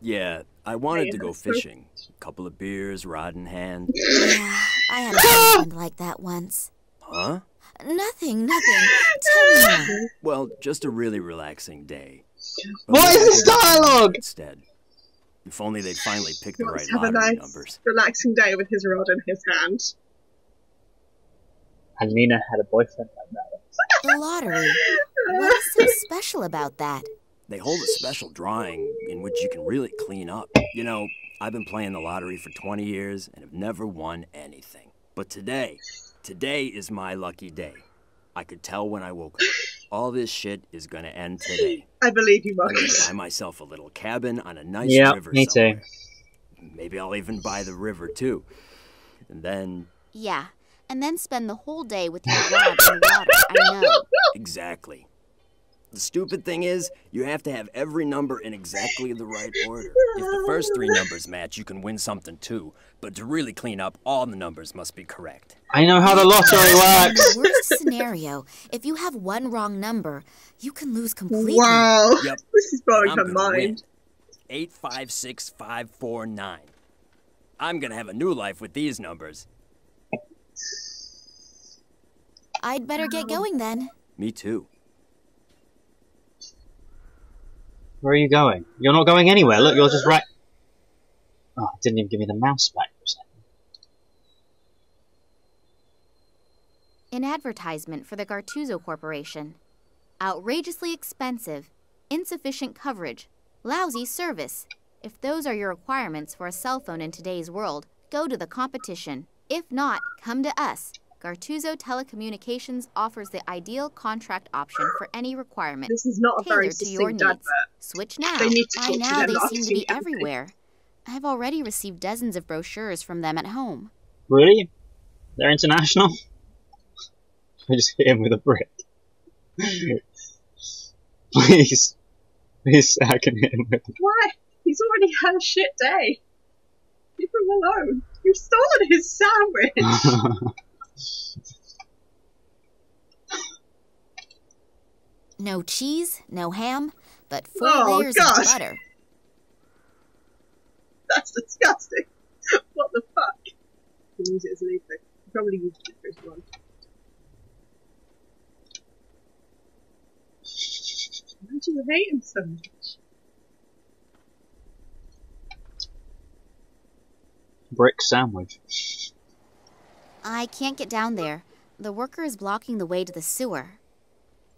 Yeah, I wanted Yeah, to go fishing. A couple of beers, rod in hand. Yeah, I had a boyfriend [gasps] like that once. Huh? Nothing, nothing. Tell me more. Well, just a really relaxing day. What maybe is I this dialogue? Instead. If only they'd finally picked the right Let's have a nice, numbers. relaxing day with his rod in his hand. And Nina had a boyfriend like that. The lottery. What is so special about that? They hold a special drawing in which you can really clean up. You know, I've been playing the lottery for 20 years and have never won anything. But today, today is my lucky day. I could tell when I woke up. All this shit is gonna end today. [laughs] I believe you, I'm Marcus. buy myself a little cabin on a nice Yeah, river me too. Maybe I'll even buy the river too. And then, Yeah, and then spend the whole day with your rod in the water. I know. exactly. The stupid thing is, you have to have every number in exactly the right order. If the first three numbers match, you can win something too. But to really clean up, all the numbers must be correct. I know how the lottery In works! the worst scenario, if you have one wrong number, you can lose completely. Wow. Yep. [laughs] This is blowing I'm her gonna mind. Eight five six five four nine. I'm gonna have a new life with these numbers. I'd better get going then. Me too. Where are you going? You're not going anywhere. Look, you're just right. Oh, it didn't even give me the mouse back for a second. An advertisement for the Gartuzo Corporation. Outrageously expensive, insufficient coverage, lousy service. If those are your requirements for a cell phone in today's world, go to the competition. If not, come to us. Gartuzo Telecommunications offers the ideal contract option for any requirement. This is not a very tailored to your needs. advert. Switch now. They need to By now, they seem to be company. everywhere. I've already received dozens of brochures from them at home. Really? They're international? [laughs] I just hit him with a brick. [laughs] please. Please say I can hit him with Why? He's already had a shit day. Leave him alone. You've stolen his sandwich. [laughs] No cheese, no ham, but four Oh, layers God. of butter. That's disgusting. What the fuck? You can use it as an apron. You probably use it for this one. Why do you hate him so much? brick sandwich. I can't get down there. The worker is blocking the way to the sewer.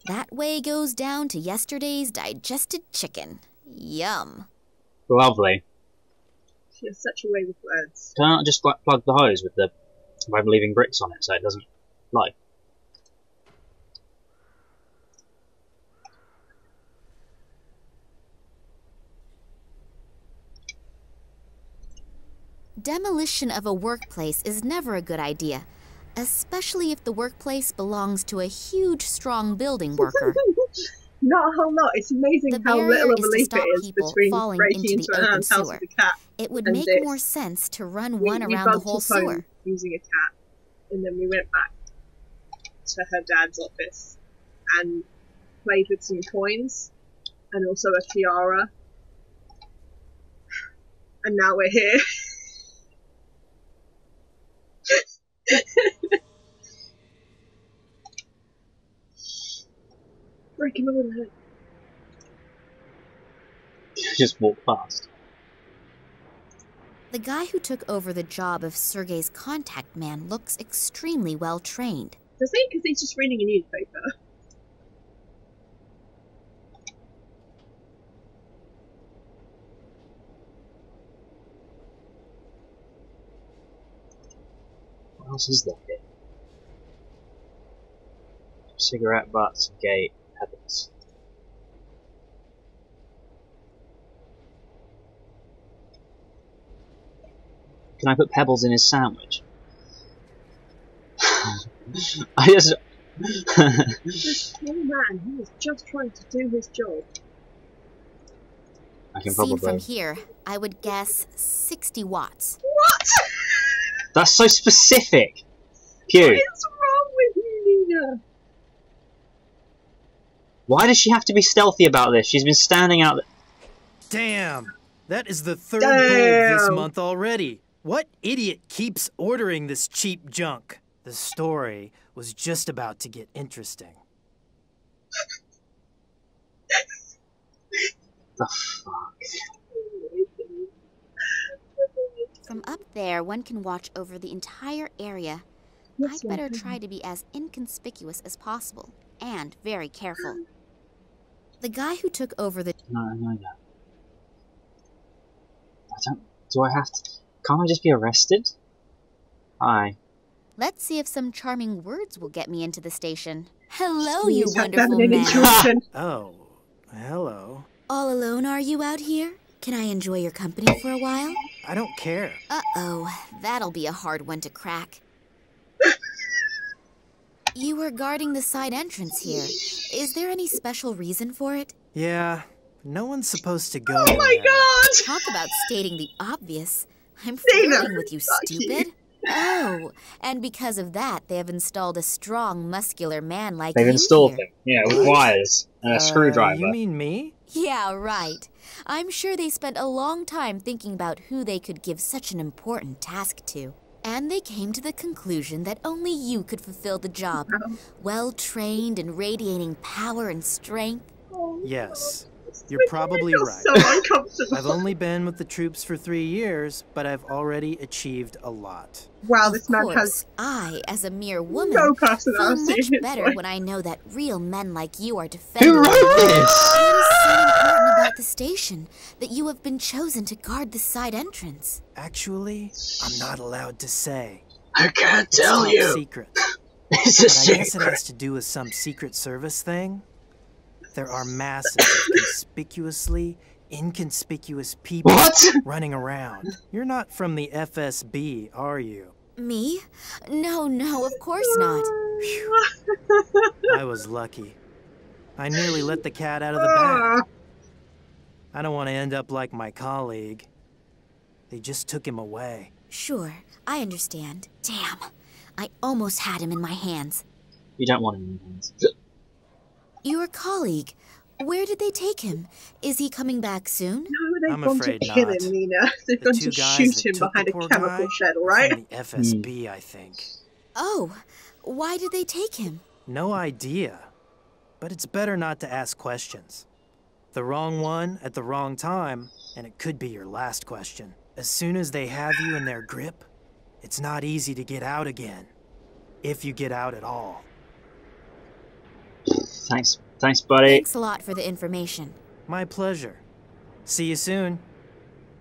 That way goes down to yesterday's digested chicken. Yum. Lovely. She has such a way with words. Can't I not just like, plug the hose with the by leaving bricks on it so it doesn't flow? Demolition of a workplace is never a good idea, especially if the workplace belongs to a huge, strong building worker. Not a whole lot. It's amazing The how little of a leap it is between falling breaking into into open house sewer. with a cat. It would make this. more sense to run We- one we around the whole sewer. using a cat, and then we went back to her dad's office and played with some coins and also a tiara. [sighs] And now we're here. [laughs] Breaking all of it. just walk past. The guy who took over the job of Sergei's contact man looks extremely well trained. Does he? Because he's just reading a newspaper. [laughs] else is there here? Cigarette butts, gate, pebbles. Can I put pebbles in his sandwich? [laughs] I just. This poor man, he was just trying to do his job. I can Seen probably. from here, I would guess 60 watts. What? [laughs] That's so specific! Pew. What is wrong with you, Nina? Why does she have to be stealthy about this? She's been standing out. Damn! That is the third bowl this month already. What idiot keeps ordering this cheap junk? The story was just about to get interesting. The fuck? From up there, one can watch over the entire area. Yes, I'd better one try to be as inconspicuous as possible and very careful. The guy who took over the No, I know that. I don't. Do I have to? Can't I just be arrested? Hi. Let's see if some charming words will get me into the station. Hello, you wonderful feminine man. [laughs] Oh, hello. All alone are you out here? Can I enjoy your company for a while? I don't care. Uh oh, that'll be a hard one to crack. [laughs] you were guarding the side entrance here. Is there any special reason for it? Yeah, no one's supposed to go. Oh my in there. god! Talk about stating the obvious. I'm Dana, flirting with you, fuck you. stupid. Oh, and because of that, they have installed a strong, muscular man like you. They've installed here. him. Yeah, with wires and a Uh, screwdriver. You mean me? Yeah, right. I'm sure they spent a long time thinking about who they could give such an important task to. And they came to the conclusion that only you could fulfill the job. Well trained and radiating power and strength. Yes. You're probably right. So. [laughs] I've only been with the troops for three years, but I've already achieved a lot. Wow, this of man course, has I, as a mere woman, no feel much better like- [laughs] when I know that real men like you are defending Who wrote this? What is so important about the station that you have been chosen to guard the side entrance? Actually, I'm not allowed to say. I can't It's top secret. [laughs] It's a but I guess it has to do with some Secret Service thing. There are masses of [laughs] conspicuously inconspicuous people What? running around. You're not from the FSB, are you? Me? No, no, of course not. I was lucky. I nearly let the cat out of the bag. [laughs] I don't want to end up like my colleague. They just took him away. Sure, I understand. Damn. I almost had him in my hands. You don't want him in your hands. Your colleague. Where did they take him? Is he coming back soon? No, they've I'm gone to kill not. him, Nina. They've The gone to shoot him behind a chemical shed, all From right? the FSB, hmm. I think. Oh, why did they take him? No idea. But it's better not to ask questions. The wrong one at the wrong time, and it could be your last question. As soon as they have you in their grip, it's not easy to get out again. If you get out at all. Thanks, thanks, buddy. Thanks a lot for the information. My pleasure. See you soon.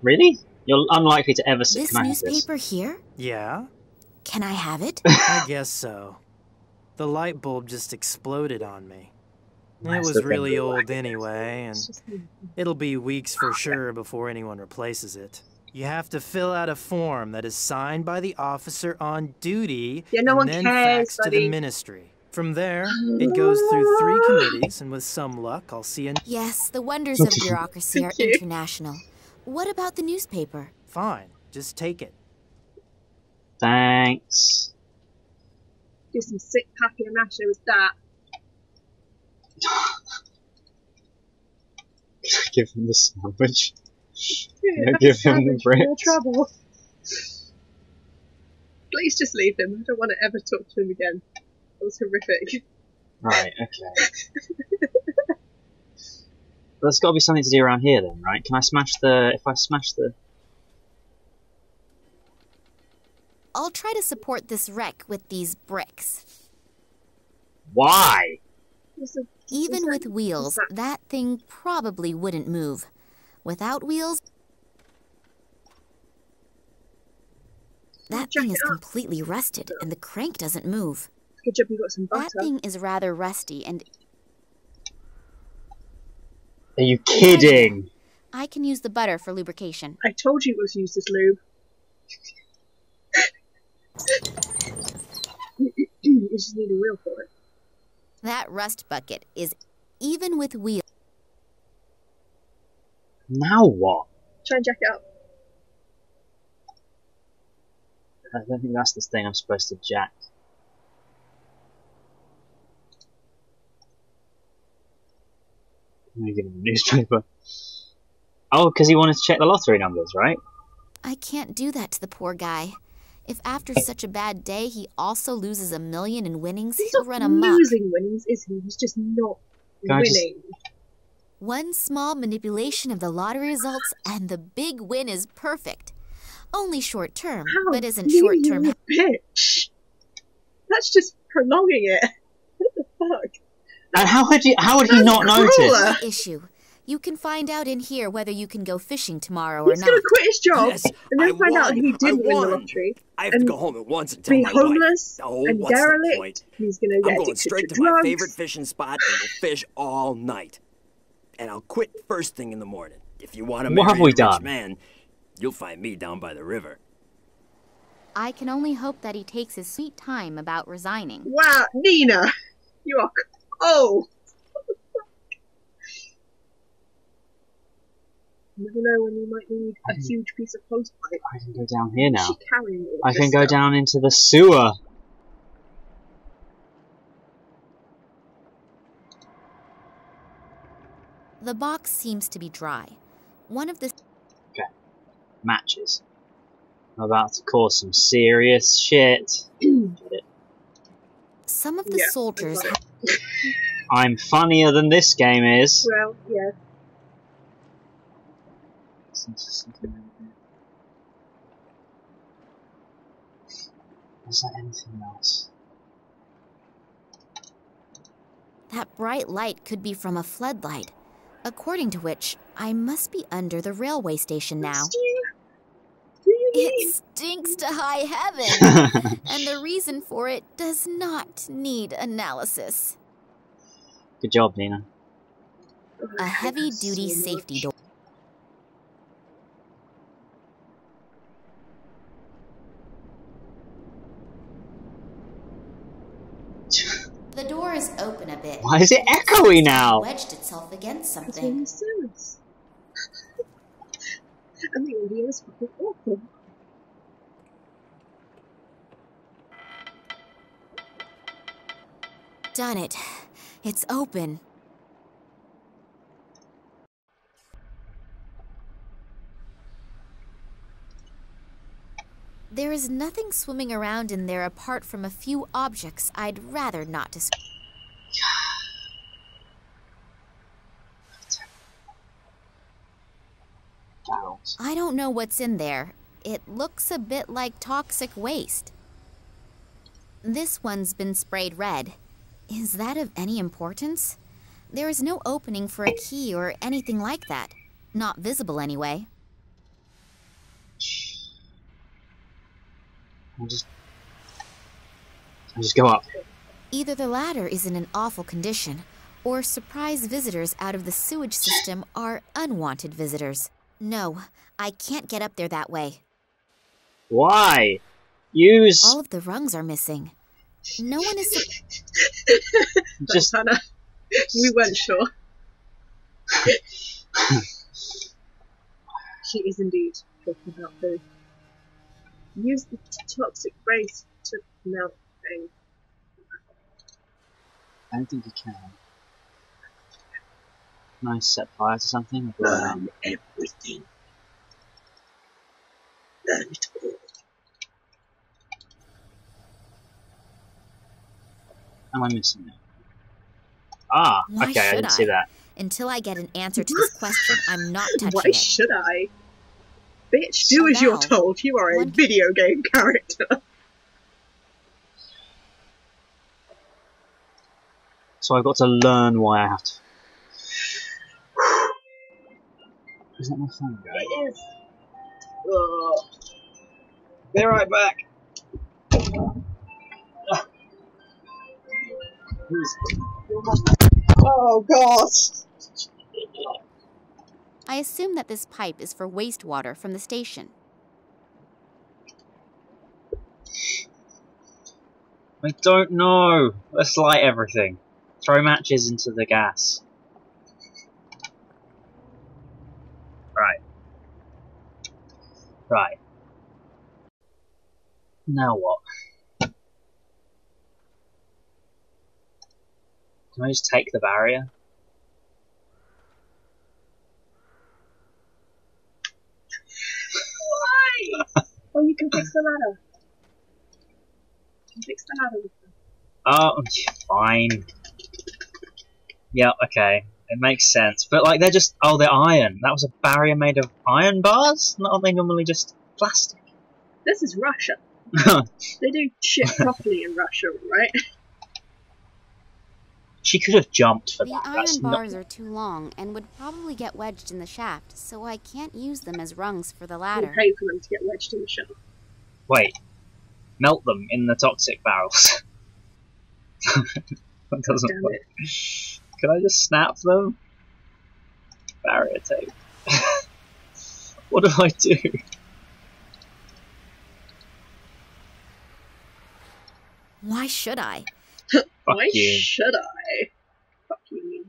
Really? You're unlikely to ever see. This Can I have this? newspaper here? Yeah? Can I have it? [laughs] I guess so. The light bulb just exploded on me. It was really old anyway, and it'll be weeks for sure before anyone replaces it. You have to fill out a form that is signed by the officer on duty Yeah, no and then cares, faxed to the ministry. From there, it goes through three committees, and with some luck, I'll see an. Yes, the wonders of bureaucracy are international. What about the newspaper? Fine, just take it. Thanks. Do some sick papier-mâché with that. Give him the sandwich. Yeah, Yeah, give him the savage, More trouble. Please just leave him. I don't want to ever talk to him again. That was horrific. Right, okay. There's got to be something to do around here then, right? Can I smash the... If I smash the... I'll try to support this wreck with these bricks. Why? Even with wheels, that thing probably wouldn't move. Without wheels, That thing is completely rusted, and the crank doesn't move. Good job you got some that thing is rather rusty, and Are you kidding? I can use the butter for lubrication. I told you it was used as lube. [laughs] you just need a wheel for it. That rust bucket is even with wheels. Now what? Try and jack it up. I don't think that's the thing I'm supposed to jack. I'm gonna give him a newspaper. Oh, because he wanted to check the lottery numbers, right? I can't do that to the poor guy. If after such a bad day he also loses a million in winnings, He's he'll not run amok. losing winnings, is he? He's just not Can I just- winning. One small manipulation of the lottery results, and the big win is perfect. Only short term, How but isn't short term. you bitch? That's just prolonging it. [laughs] What the fuck? And how would he? How would he That's not crueler. notice? issue. You can find out in here whether you can go fishing tomorrow or not. He's not. gonna quit his job Yes, and then I find out he I didn't win the lottery. I have to go home at once and tell Be my homeless wife. Oh, and what's the point? He's gonna I'm get going addicted straight to, to my favorite fishing spot and we'll fish all night. And I'll quit first thing in the morning. If you want to What marry have we a rich done? man, you'll find me down by the river. I can only hope that he takes his sweet time about resigning. Wow, Nina, you are oh. You never know when you might need a mm-hmm. huge piece of clothes pipe. I can go down here now. She carrying all I can go stuff. down into the sewer. The box seems to be dry. One of the Okay. Matches. I'm about to cause some serious shit. [clears throat] Some of the Yeah, soldiers. [laughs] I'm funnier than this game is. Well, yeah. Is there anything else? That bright light could be from a floodlight, according to which I must be under the railway station now. Do you, do you It stinks to high heaven, [laughs] and the reason for it does not need analysis. Good job, Nina. A heavy duty safety door. The door is open a bit. Why is it echoey now? Wedged itself against something. what it says. and the audio is fucking awful. Done it. It's open. There is nothing swimming around in there apart from a few objects I'd rather not describe. I don't know what's in there. It looks a bit like toxic waste. This one's been sprayed red. Is that of any importance? There is no opening for a key or anything like that. Not visible, anyway. I'll just. I'll just go up. Either the latter is in an awful condition, or surprise visitors out of the sewage system are unwanted visitors. No, I can't get up there that way. Why? Use. All of the rungs are missing. No one is. [laughs] Just. Hannah, we weren't sure. [laughs] she is indeed talking about food. Use the toxic waste to melt things. I don't think you can. Nice set fire to something. or blow it up? Burn everything. Burn it all. Am I missing it? Ah, Why okay, I should didn't see that. Until I get an answer to this question, I'm not touching Why it. should I? Bitch, do So as you're told. You are a video game character. So I've got to learn why I have to. Is that my phone going? It is. Ugh. Be right back. Oh god. I assume that this pipe is for wastewater from the station. I don't know. Let's light everything. Throw matches into the gas. Right. Right. Now what? Can I just take the barrier? Why? [laughs] oh, you can fix the ladder. You can fix the ladder. Oh, fine. Yeah, okay. It makes sense. But, like, they're just. Oh, they're iron. That was a barrier made of iron bars? Not are they normally just plastic? This is Russia. [laughs] They do shit properly in Russia, right? she could have jumped for The that. iron That's not. bars are too long and would probably get wedged in the shaft, so I can't use them as rungs for the ladder. You pay for them to get wedged in the shaft. Wait. Melt them in the toxic barrels. [laughs] that doesn't Damn work. it. Can I just snap them? Barrier tape. [laughs] what do I do? Why should I? [laughs] Why you. should I? Fuck you,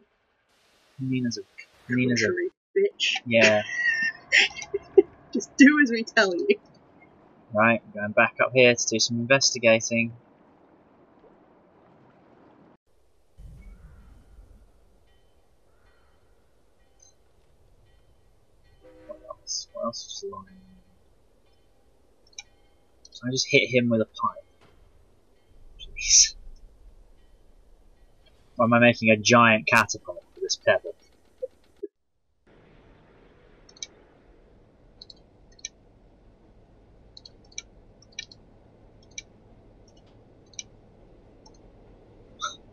Nina's a. Nina's a. bitch. Yeah. [laughs] Just do as we tell you. Right, I'm going back up here to do some investigating. Else is lying? So I just hit him with a pipe. Jeez. Or am I making a giant catapult with this pebble?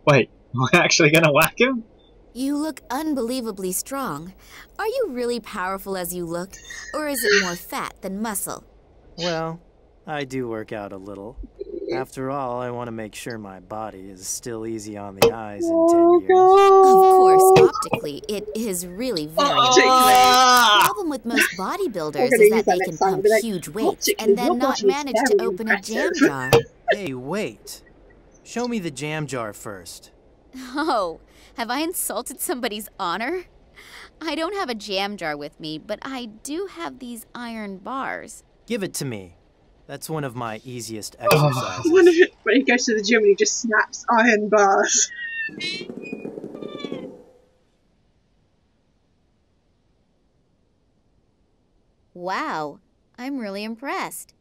Wait, am I actually gonna whack him? You look unbelievably strong. Are you really powerful as you look, or is it more fat than muscle? Well, I do work out a little. After all, I want to make sure my body is still easy on the eyes in 10 years. Of course, optically, it is really very Optically. The problem with most bodybuilders is that that they can pump like, huge weights and then not manage to very open a jam [laughs] jar. Hey, wait. Show me the jam jar first. [laughs] Oh, have I insulted somebody's honor? I don't have a jam jar with me, but I do have these iron bars. Give it to me. That's one of my easiest oh, exercises. wonder when he goes to the gym and he just snaps iron bars. Wow, I'm really impressed.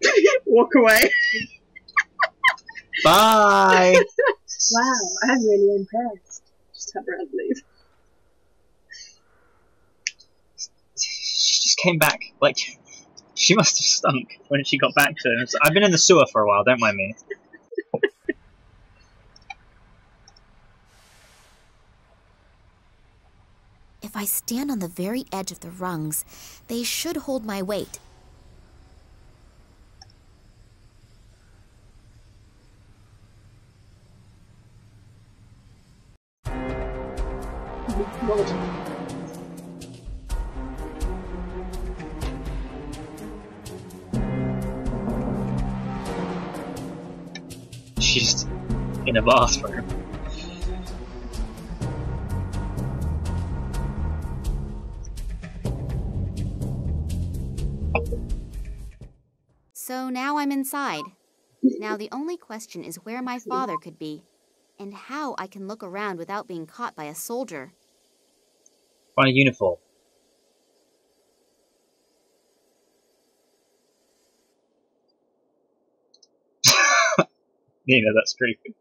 [laughs] Walk away. Bye. [laughs] wow, I'm really impressed. Just have Brad leave. She just came back. Like, she must have stunk when she got back to him. So I've been in the sewer for a while, don't mind me. If I stand on the very edge of the rungs, they should hold my weight. She's in a bathroom. So now I'm inside. Now the only question is where my father could be, and how I can look around without being caught by a soldier. Find a uniform. [laughs] Nina, that's creepy.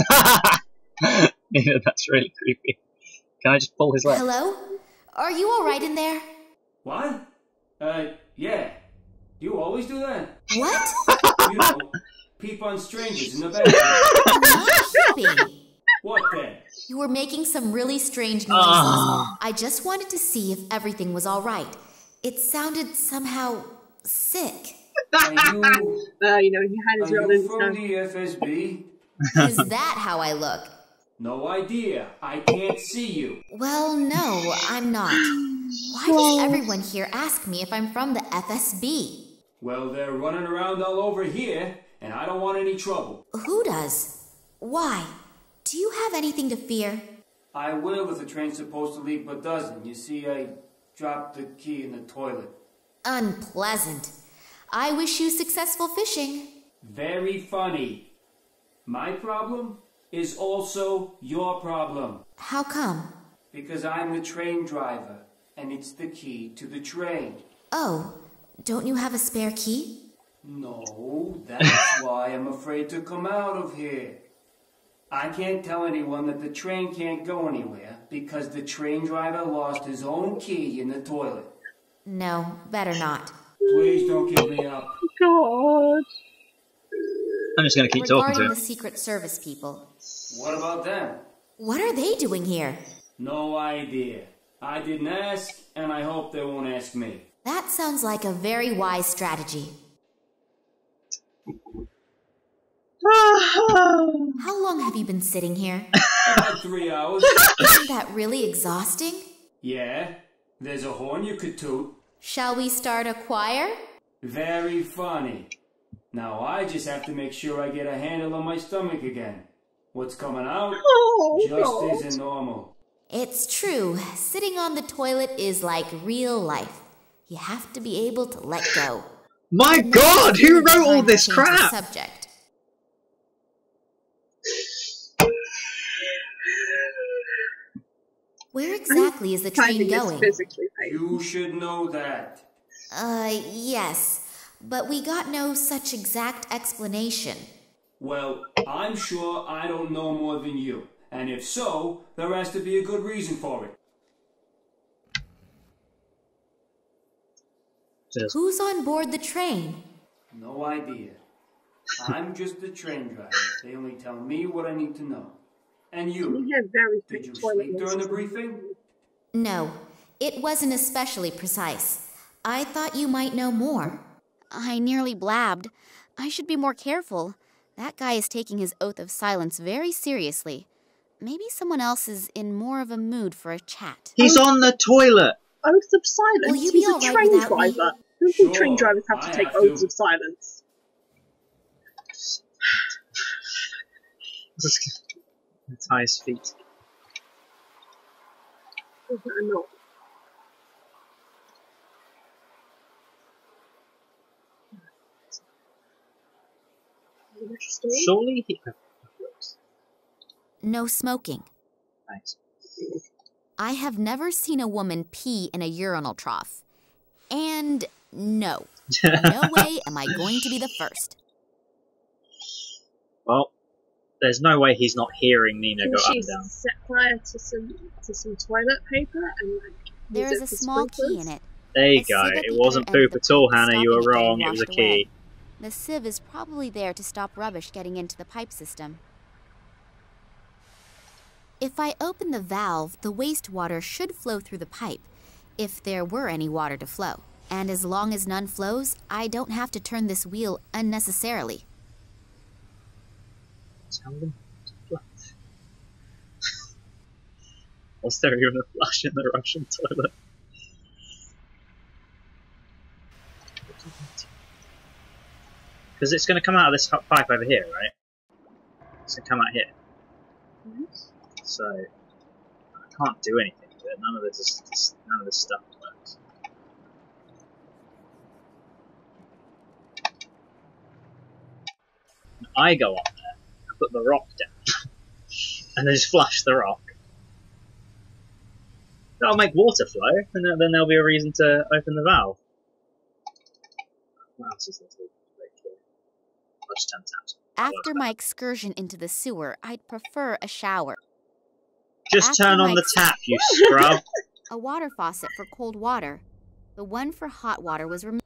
[laughs] Nina, that's really creepy. Can I just pull his leg? Hello? Are you alright in there? What? Uh, yeah. You always do that? What? [laughs] You know, peep on strangers in the bathroom. What then? You were making some really strange noises. Ah. I just wanted to see if everything was alright. It sounded somehow sick. Are you, Uh, you know, he had his are real you in from the FSB? [laughs] Is that how I look? No idea. I can't see you. Well, no, I'm not. Why does everyone here ask me if I'm from the FSB? Well, they're running around all over here, and I don't want any trouble. Who does? Why? Do you have anything to fear? I will if the train's supposed to leave but doesn't. You see, I dropped the key in the toilet. Unpleasant. I wish you successful fishing. Very funny. My problem is also your problem. How come? Because I'm the train driver, and it's the key to the train. Oh, don't you have a spare key? No, that's [laughs] why I'm afraid to come out of here. I can't tell anyone that the train can't go anywhere because the train driver lost his own key in the toilet. No, better not. Please don't give me up. Oh, God. I'm just gonna keep talking Regarding to the. Secret Service people, What about them? what are they doing here? No idea. I didn't ask, and I hope they won't ask me. That sounds like a very wise strategy. [sighs] How long have you been sitting here? About three hours. Isn't that really exhausting? Yeah, there's a horn you could toot. Shall we start a choir? Very funny. Now I just have to make sure I get a handle on my stomach again. What's coming out [laughs] Oh, just God. isn't normal. It's true. Sitting on the toilet is like real life. You have to be able to let go. My Now god, who wrote all this crap? Subject. Where exactly is the train going? You should know that. Uh, yes. But we got no such exact explanation. Well, I'm sure I don't know more than you. And if so, there has to be a good reason for it. Who's on board the train? No idea. I'm just the train driver. They only tell me what I need to know. And you? He had very Did thick you sleep during the briefing? No. It wasn't especially precise. I thought you might know more. I nearly blabbed. I should be more careful. That guy is taking his oath of silence very seriously. Maybe someone else is in more of a mood for a chat. He's on the toilet. Oath of silence. Will you be He's a all right train without me? driver. Who think Sure, train drivers have to I take have to. oaths of silence? His feet. Is that a not? Surely he. No smoking. I have never seen a woman pee in a urinal trough. And no. [laughs] no way am I going to be the first. Well, there's no way he's not hearing Nina Can go up and down. set fire to some to some toilet paper and like There use is it a for small key in it. There you A go. It wasn't poop at all, Hannah. You were stopping it getting wrong. It was a washed away. key. The sieve is probably there to stop rubbish getting into the pipe system. If I open the valve, the wastewater should flow through the pipe, if there were any water to flow. And as long as none flows, I don't have to turn this wheel unnecessarily. Tell them to flush. Was there even a flush in the Russian toilet? Because it's going to come out of this pipe over here, right? It's going to come out here. So I can't do anything with it. None of this, is, this none of this stuff works. I go on there, put the rock down, and then just flush the rock. That'll make water flow, and then, there'll be a reason to open the valve. What else is there to do? Right here. I'll just turn taps. After my excursion into the sewer, I'd prefer a shower. Just After turn on the tap, you scrub. [laughs] [laughs] A water faucet for cold water. The one for hot water was removed.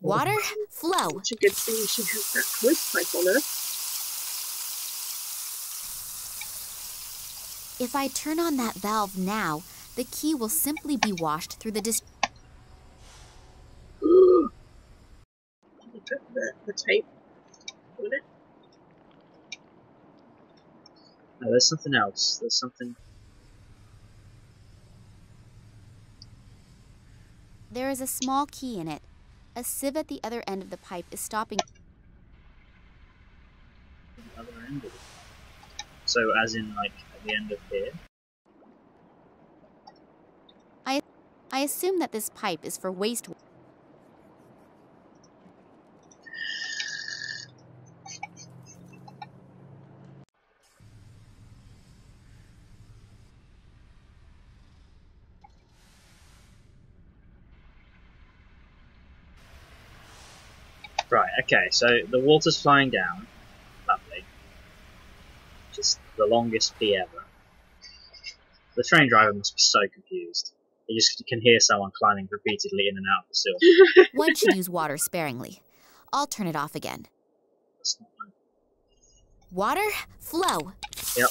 Water, flow. Such a good thing she has that hoist pipe on her. If I turn on that valve now, the key will simply be washed through the dis- You put the, the tape on it. No, there's something else. There's something. There is a small key in it. A sieve at the other end of the pipe is stopping. other end of it. So, as in, like, at the end of here. I, I assume that this pipe is for waste. Right, okay, so the water's flying down. Lovely. Just the longest pee ever. The train driver must be so confused. He just can hear someone climbing repeatedly in and out of the sewer. [laughs] One should use water sparingly. I'll turn it off again. That's not right. Water, flow. Yep.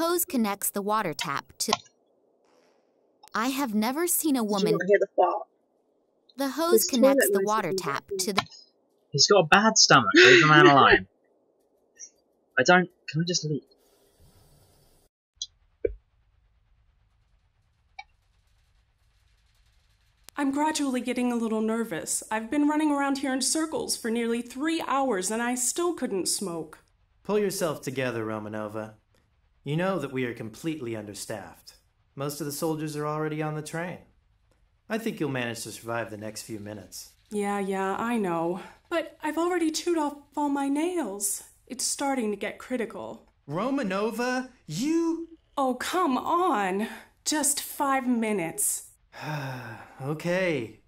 Hose connects the water tap to. I have never seen a woman. hear the fart? The hose His connects the water tap to the. He's got a bad stomach. Leave the man alone. [laughs] I don't. Can I just leave? I'm gradually getting a little nervous. I've been running around here in circles for nearly three hours and I still couldn't smoke. Pull yourself together, Romanova. You know that we are completely understaffed. Most of the soldiers are already on the train. I think you'll manage to survive the next few minutes. Yeah, yeah, I know. But I've already chewed off all my nails. It's starting to get critical. Romanova, you. Oh, come on. Just five minutes. [sighs] okay.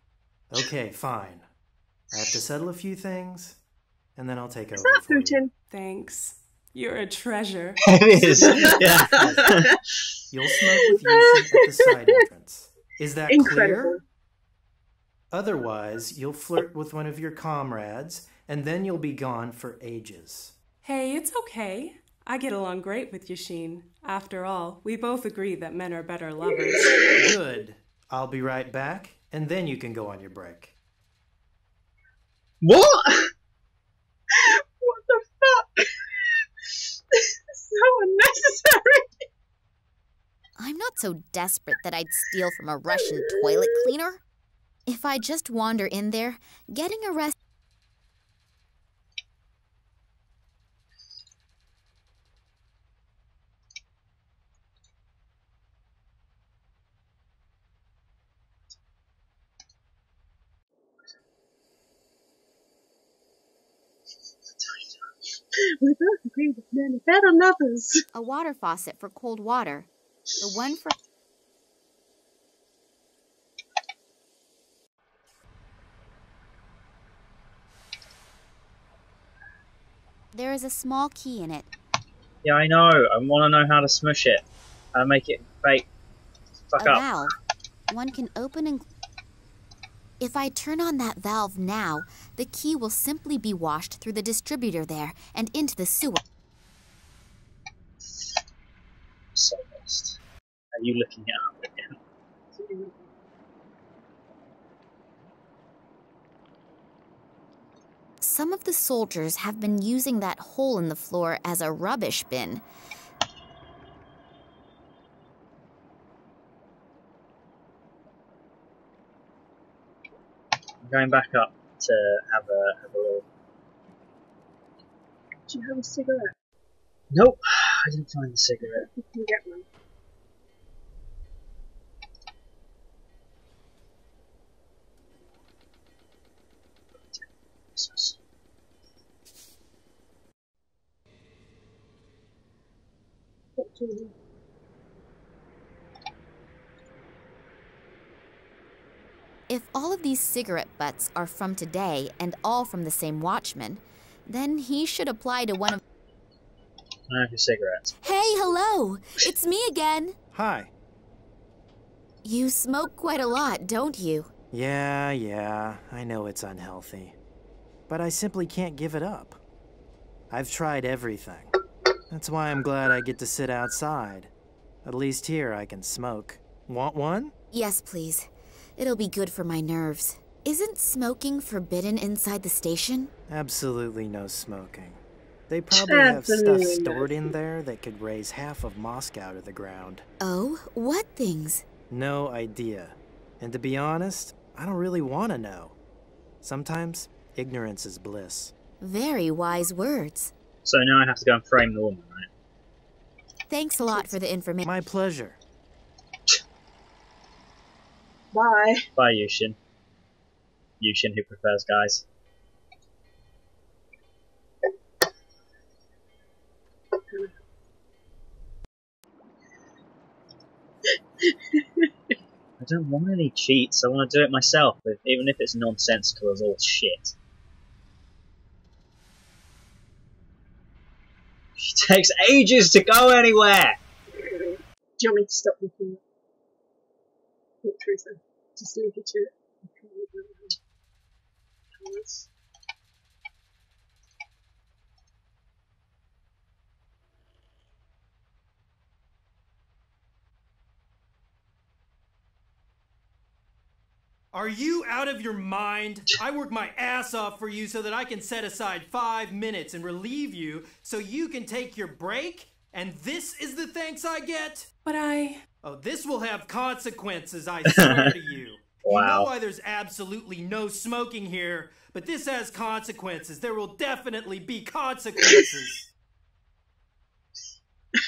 Okay, fine. I have to settle a few things, and then I'll take over. Is that. Putin? Thanks. You're a treasure. [laughs] it is. Yeah. [laughs] You'll smoke with Yushin at the side [laughs] entrance. Is that Incredible. clear? Otherwise, you'll flirt with one of your comrades, and then you'll be gone for ages. Hey, it's okay. I get along great with Yashin. After all, we both agree that men are better lovers. Good. I'll be right back, and then you can go on your break. What? What the fuck? so unnecessary. I'm not so desperate that I'd steal from a Russian toilet cleaner. If I just wander in there, getting arrested. We both agree that men are better lovers. A water faucet for cold water. The one for. There is a small key in it. Yeah, I know. I want to know how to smush it. To make it fake. Fuck a up. valve. One can open and. If I turn on that valve now, the key will simply be washed through the distributor there and into the sewer. So lost. Are you looking it up again? Some of the soldiers have been using that hole in the floor as a rubbish bin. I'm going back up to have a have a little. Do you have a cigarette? Nope, I didn't find the cigarette. You can get one. What If all of these cigarette butts are from today and all from the same watchman, then he should apply to one of. I have your cigarettes. Hey, hello! It's me again! Hi. You smoke quite a lot, don't you? Yeah, yeah, I know it's unhealthy. But I simply can't give it up. I've tried everything. That's why I'm glad I get to sit outside. At least here I can smoke. Want one? Yes, please. It'll be good for my nerves. Isn't smoking forbidden inside the station? Absolutely no smoking. They probably have stuff stored in there that could raise half of Moscow to the ground. Oh, what things? No idea. And to be honest, I don't really want to know. Sometimes, ignorance is bliss. Very wise words. So now I have to go and frame the woman, right? Thanks a lot for the information. My pleasure. Bye. Bye, Yushin. Yushin who prefers guys. [laughs] I don't want any cheats. I want to do it myself, even if it's nonsensical as all shit. [laughs] She takes ages to go anywhere. Do you want me to stop looking? Look through. Just leave you to it. Are you out of your mind? I work my ass off for you so that I can set aside five minutes and relieve you so you can take your break? And this is the thanks I get? But I. Oh, this will have consequences, I [laughs] swear to you. You know Wow. why there's absolutely no smoking here, but this has consequences. There will definitely be consequences. Do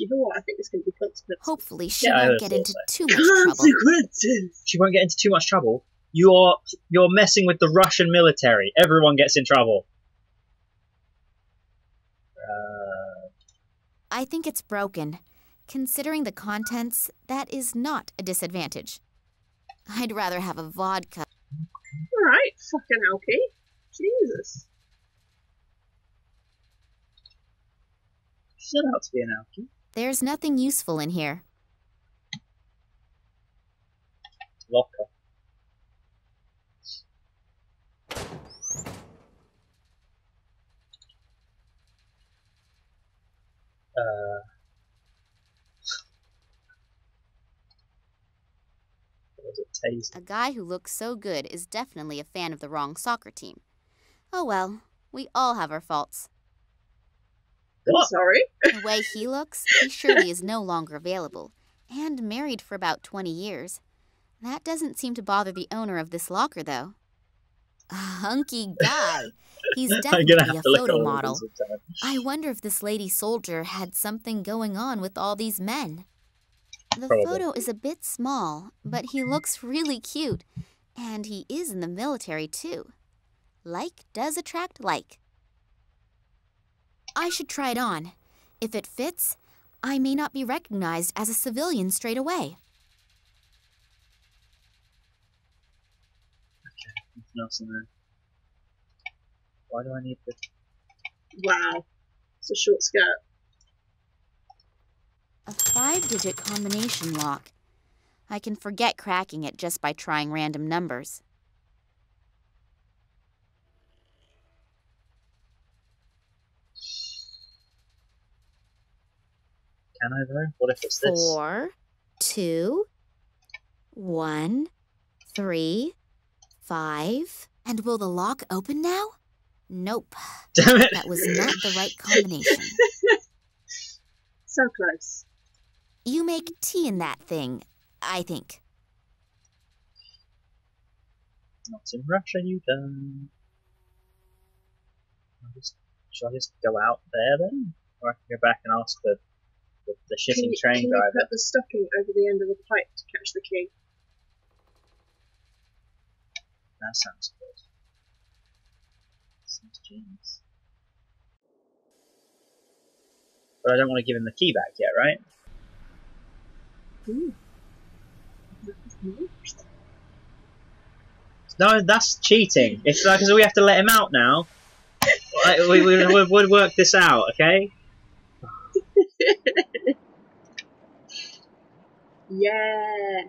you know what? I think it's going to be consequences. Hopefully, she Yeah, won't get into so. too much trouble. Consequences! She won't get into too much trouble. You're you're messing with the Russian military. Everyone gets in trouble. I think it's broken. Considering the contents, that is not a disadvantage. I'd rather have a vodka. Alright, fucking Alki. Jesus. Set out to be an alky. There's nothing useful in here. Locker. Uh. A guy who looks so good is definitely a fan of the wrong soccer team. Oh well, we all have our faults. Sorry. The [laughs] way he looks, he surely is no longer available, and married for about 20 years. That doesn't seem to bother the owner of this locker, though. A hunky guy. He's [laughs] definitely a photo model. I wonder if this lady soldier had something going on with all these men. The Probably. photo is a bit small, but he looks really cute. And he is in the military, too. Like does attract like. I should try it on. If it fits, I may not be recognized as a civilian straight away. Okay, nothing else in there. Why do I need this? Wow. It's a short skirt. A five digit combination lock. I can forget cracking it just by trying random numbers. Can I though? What if it's this? Four, two, one, three, five. And will the lock open now? Nope. [laughs] Damn it! That was not the right combination. [laughs] So close. You make tea in that thing, I think. Not in Russia, you don't. I'll just, should I just go out there then? Or I can go back and ask the, the, the Can you, train can you put the stocking over the end of the pipe to catch the key? That sounds good. Sounds genius. But I don't want to give him the key back yet, right? Ooh. No, that's cheating. It's like, because we have to let him out now. We, we, we, we'll work this out, okay? [laughs] Yeah.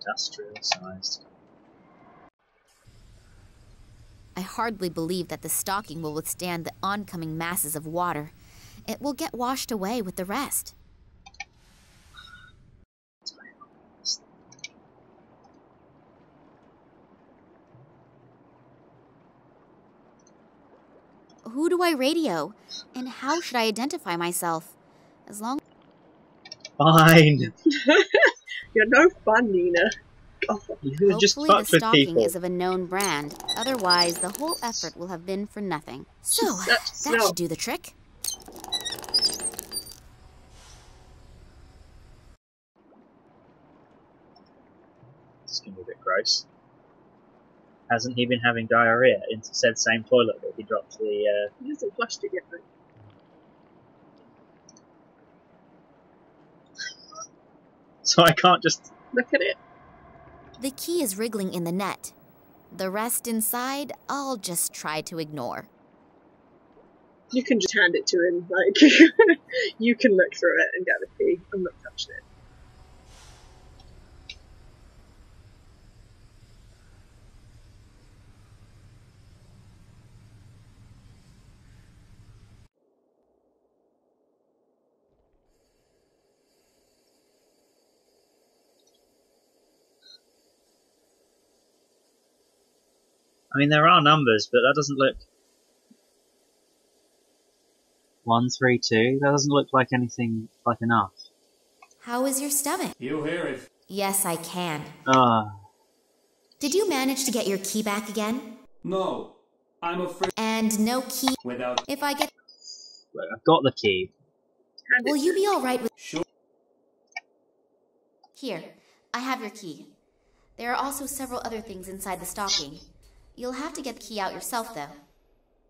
Industrial sized. I hardly believe that the stocking will withstand the oncoming masses of water. It will get washed away with the rest. Who do I radio? And how should I identify myself? As long Fine. [laughs] You're no fun, Nina. God. You just Hopefully the stocking people. is of a known brand. Otherwise, the whole effort will have been for nothing. So, Such that smell. should do the trick. It's gonna be a bit gross. Hasn't he been having diarrhea into said same toilet that he dropped the? Uh... He hasn't flushed it yet, though. [laughs] So I can't just. Look at it. The key is wriggling in the net. The rest inside, I'll just try to ignore. You can just hand it to him. Like, [laughs] you can look through it and get the key. I'm not touching it. I mean, there are numbers, but that doesn't look. One, three, two. That doesn't look like anything like enough. How is your stomach? You hear it. Yes, I can. Ah, Did you manage to get your key back again? No, I'm afraid. And no key. Without. If I get. look, I've got the key. Will you be alright with. Sure. Here, I have your key. There are also several other things inside the stocking. You'll have to get the key out yourself, though.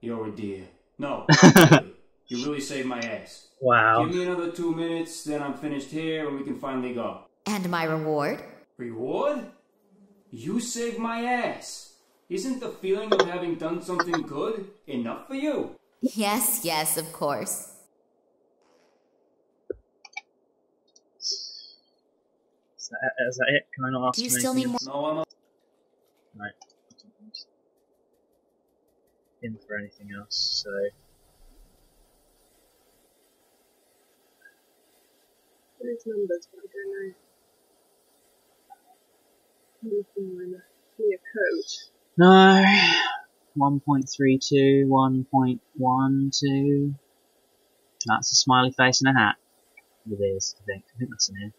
You're a dear. No, [laughs] you really saved my ass. Wow. Give me another two minutes, then I'm finished here and we can finally go. And my reward? Reward? You saved my ass. Isn't the feeling of having done something good enough for you? Yes, yes, of course. Is that, is that it? Can I not ask Do you still anything need else? No, I'm a- Right. In for anything else, so. There's numbers, but I don't know. Anything minor. Give me a code. No. 1.32, 1.12. That's a smiley face and a hat. With ears, I think. I think that's an ear.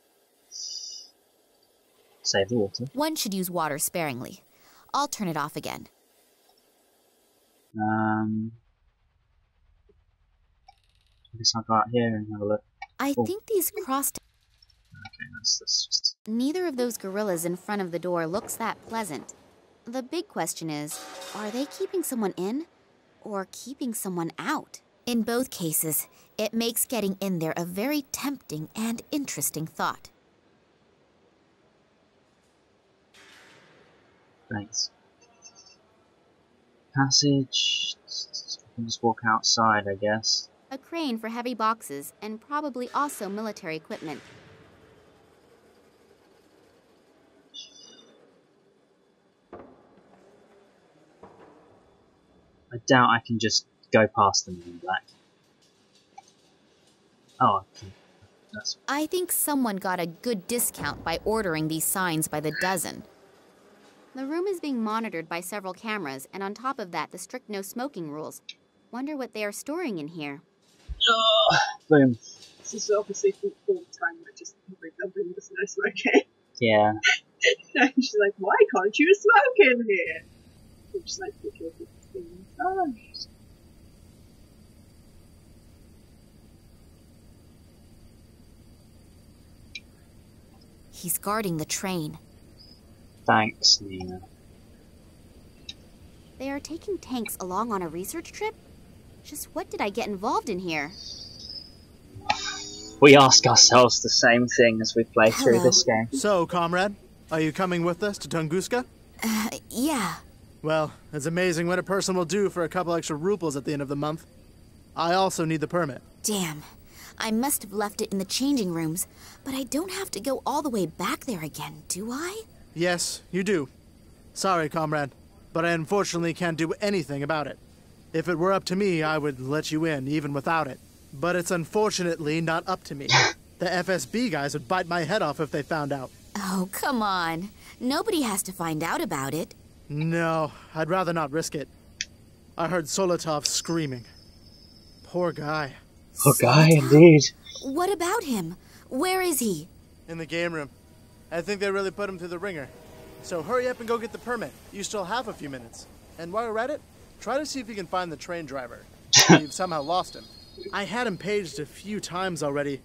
Save the water. One should use water sparingly. I'll turn it off again. Um, I guess I'll go out here and have a look. I Oh, think these crossed. Okay, that's, that's just. Neither of those gorillas in front of the door looks that pleasant. The big question is are they keeping someone in or keeping someone out? In both cases, it makes getting in there a very tempting and interesting thought. Thanks. Passage. I can just walk outside, I guess. A crane for heavy boxes and probably also military equipment. I doubt I can just go past them in black. Oh, okay. that's I think someone got a good discount by ordering these signs by the dozen. The room is being monitored by several cameras, and on top of that, the strict no smoking rules. Wonder what they are storing in here. boom. This is obviously from all the time I just like dumping this no smoking. Yeah. [laughs] and she's like, why can't you smoke in here? And she's like, because it's being charged. He's guarding the train. Thanks, Nina. They are taking tanks along on a research trip? Just what did I get involved in here? We ask ourselves the same thing as we play through this game. So, comrade, are you coming with us to Tunguska? Uh, yeah. Well, it's amazing what a person will do for a couple extra rubles at the end of the month. I also need the permit. Damn. I must have left it in the changing rooms, but I don't have to go all the way back there again, do I? Yes, you do. Sorry, comrade, but I unfortunately can't do anything about it. If it were up to me, I would let you in even without it. But it's unfortunately not up to me. the FSB guys would bite my head off if they found out. Oh, come on. Nobody has to find out about it. No, I'd rather not risk it. I heard Solotov screaming. Poor guy. Poor guy, indeed. What about him? Where is he? In the game room. I think they really put him through the ringer. So hurry up and go get the permit. You still have a few minutes. And while you're at it, try to see if you can find the train driver. [laughs] You've somehow lost him. I had him paged a few times already,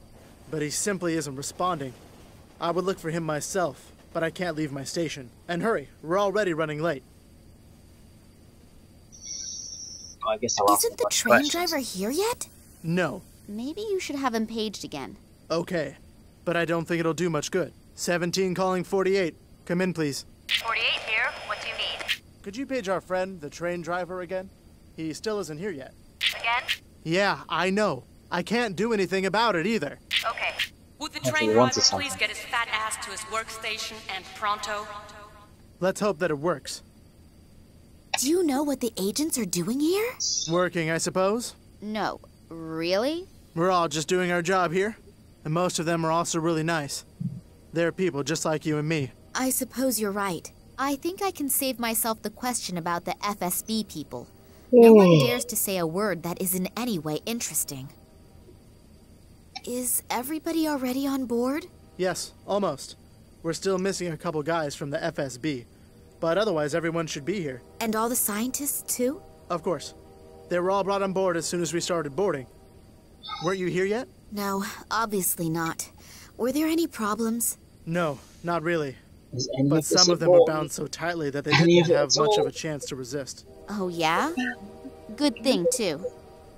but he simply isn't responding. I would look for him myself, but I can't leave my station. And hurry, we're already running late. I guess I'll Isn't the train questions. driver here yet? No. Maybe you should have him paged again. Okay. But I don't think it'll do much good. 17 calling 48. Come in, please. 48 here. What do you need? Could you page our friend, the train driver, again? He still isn't here yet. Again? Yeah, I know. I can't do anything about it either. Okay. Would the train he driver please get his fat ass to his workstation and pronto? Let's hope that it works. Do you know what the agents are doing here? Working, I suppose? No. Really? We're all just doing our job here. And most of them are also really nice. They're people just like you and me. I suppose you're right. I think I can save myself the question about the FSB people. No one hmm. dares to say a word that is in any way interesting. Is everybody already on board? Yes, almost. We're still missing a couple guys from the FSB. But otherwise, everyone should be here. And all the scientists, too? Of course. They were all brought on board as soon as we started boarding. Weren't you here yet? No, obviously not. Were there any problems? No, not really. But of some of them were bound so tightly that they Any didn't of have much of a chance to resist. Oh, yeah? Good thing, too.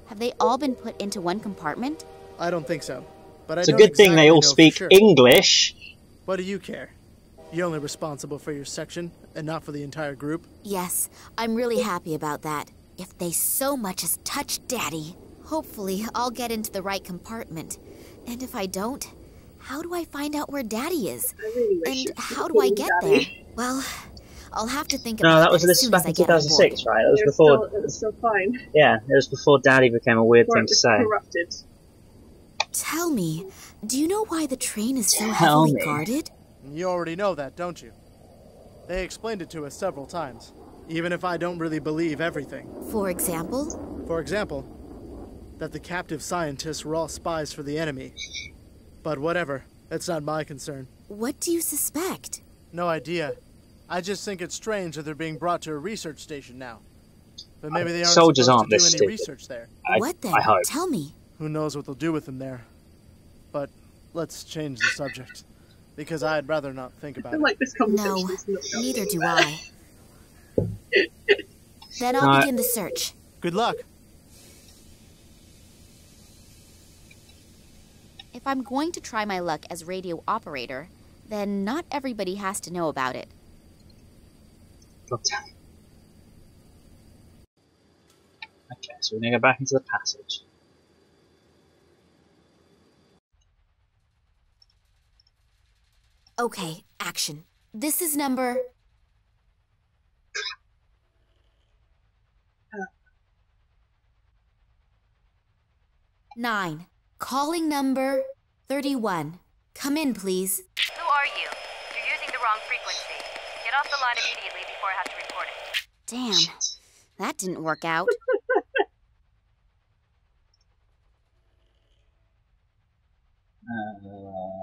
Have they all been put into one compartment? I don't think so. But I It's a don't good thing they all speak sure. English. What do you care? You're only responsible for your section and not for the entire group. Yes, I'm really happy about that. If they so much as touch Daddy, hopefully I'll get into the right compartment. And if I don't, how do I find out where Daddy is? and how do I get there? Well, I'll have to think about No, that was that this as was soon back as in I get 2006, right? That was It was before. still, it was still fine. Yeah, it was before Daddy became a weird Before thing to say. corrupted. Tell me, do you know why the train is so Tell heavily me. guarded? You already know that, don't you? They explained it to us several times, even if I don't really believe everything. For example? For example, that the captive scientists were all spies for the enemy. But whatever, it's not my concern. What do you suspect? No idea. I just think it's strange that they're being brought to a research station now. But maybe they aren't Soldiers supposed aren't to do any stupid. research there. I- what then? I hope. Tell me. Who knows what they'll do with them there? But let's change the subject, because I'd rather not think about it. like No, is not going neither do. I. [laughs] Then I'll No. begin the search. Good luck. If I'm going to try my luck as radio operator, then not everybody has to know about it. God damn it. Okay, so we're gonna go back into the passage. Okay, action. This is number. Uh. Nine. Calling number 31. Come in, please. Who are you? You're using the wrong frequency. Get off the line immediately before I have to report it. Damn. That didn't work out. [laughs] Uh,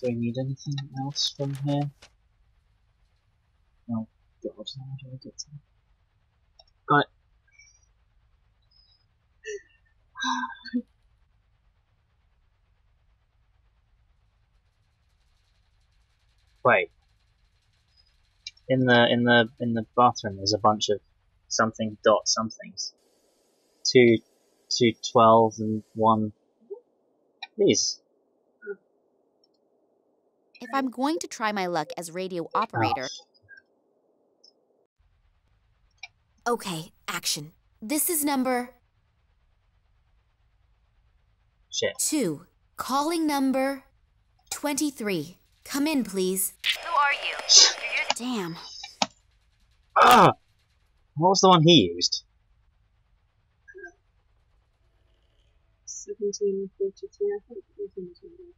do we need anything else from here? Oh god, how do I get to Got it. Wait. In the in the in the bathroom there's a bunch of something dot somethings. Two two twelve and one these. If I'm going to try my luck as radio operator. Okay, action. This is number Shit. two. Calling number 23. Come in, please. Who are you? You're using Damn. Ah! What was the one he used? 1743, I think. it was in the-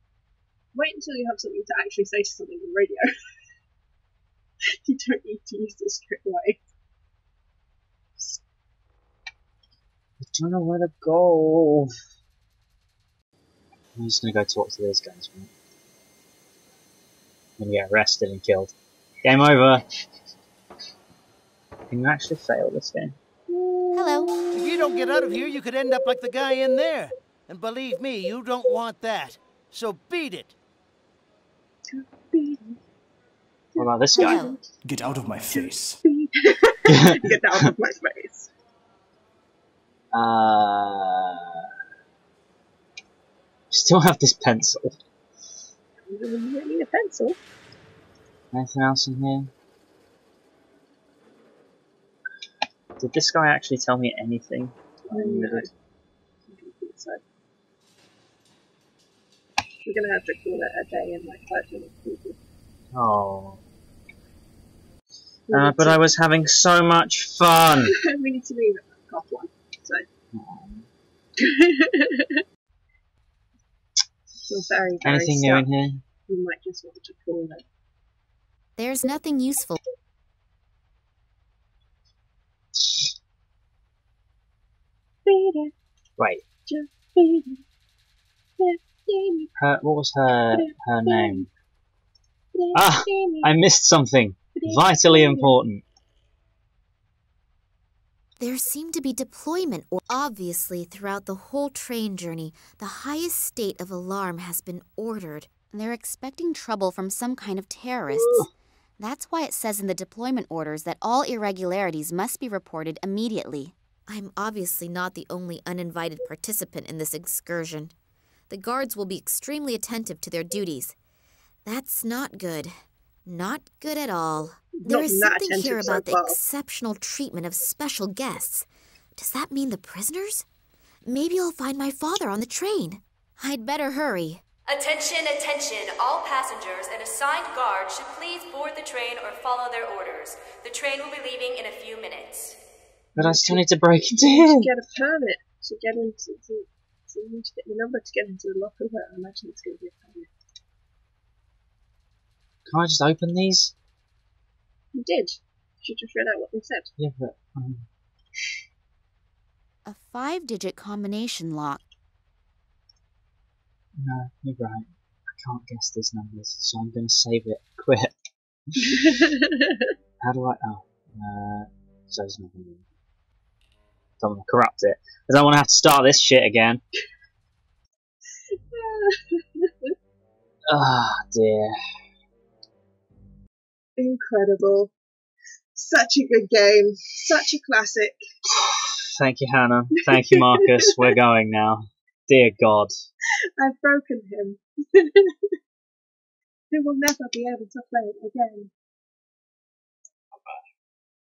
Wait until you have something to actually say to something on radio. [laughs] you don't need to use this straight away. I don't know where to go. I'm just gonna go talk to those guys, right? I'm gonna get arrested and killed. Game over! Can you actually fail this game? Hello. If you don't get out of here, you could end up like the guy in there. And believe me, you don't want that. So beat it. What about this guy? [laughs] Get out of my face. Get out of my face. Uh, still have this pencil. You don't need a pencil. Anything else in here? Did this guy actually tell me anything? No. So, we're gonna have to call it a day in like five minutes. Oh. Uh, but I was having so much fun. we need to leave at half one. So. You're very, very Anything new in here? You might just want to call it. There's nothing useful. Beat it, Wait, just beat it. Yeah, beat it, her, what was her her name? Ah. I missed something vitally important. There seemed to be deployment, or obviously, throughout the whole train journey, the highest state of alarm has been ordered. They're expecting trouble from some kind of terrorists. That's why it says in the deployment orders that all irregularities must be reported immediately. I'm obviously not the only uninvited participant in this excursion. The guards will be extremely attentive to their duties. That's not good. Not good at all. There Not is something here attentive so about the exceptional treatment of special guests. Does that mean the prisoners? Maybe I'll find my father on the train. I'd better hurry. Attention, attention! All passengers and assigned guards should please board the train or follow their orders. The train will be leaving in a few minutes. But I still need to break into To here. get a permit to get into to, to you need to get the number to get into the locker. But I imagine it's going to be a permit. Can I just open these? You did. You just read out what they said. Yeah, but um, A five digit combination lock. no, you're right. I can't guess these numbers, so I'm gonna save it. Quit. [laughs] How do I? Oh, uh, so it's not gonna want to corrupt it. because I don't want to have to start this shit again. [laughs] Ah, dear. Incredible. Such a good game. Such a classic. Thank you, Hannah. Thank you, Marcus. [laughs] We're going now. Dear God. I've broken him. [laughs] he will never be able to play it again.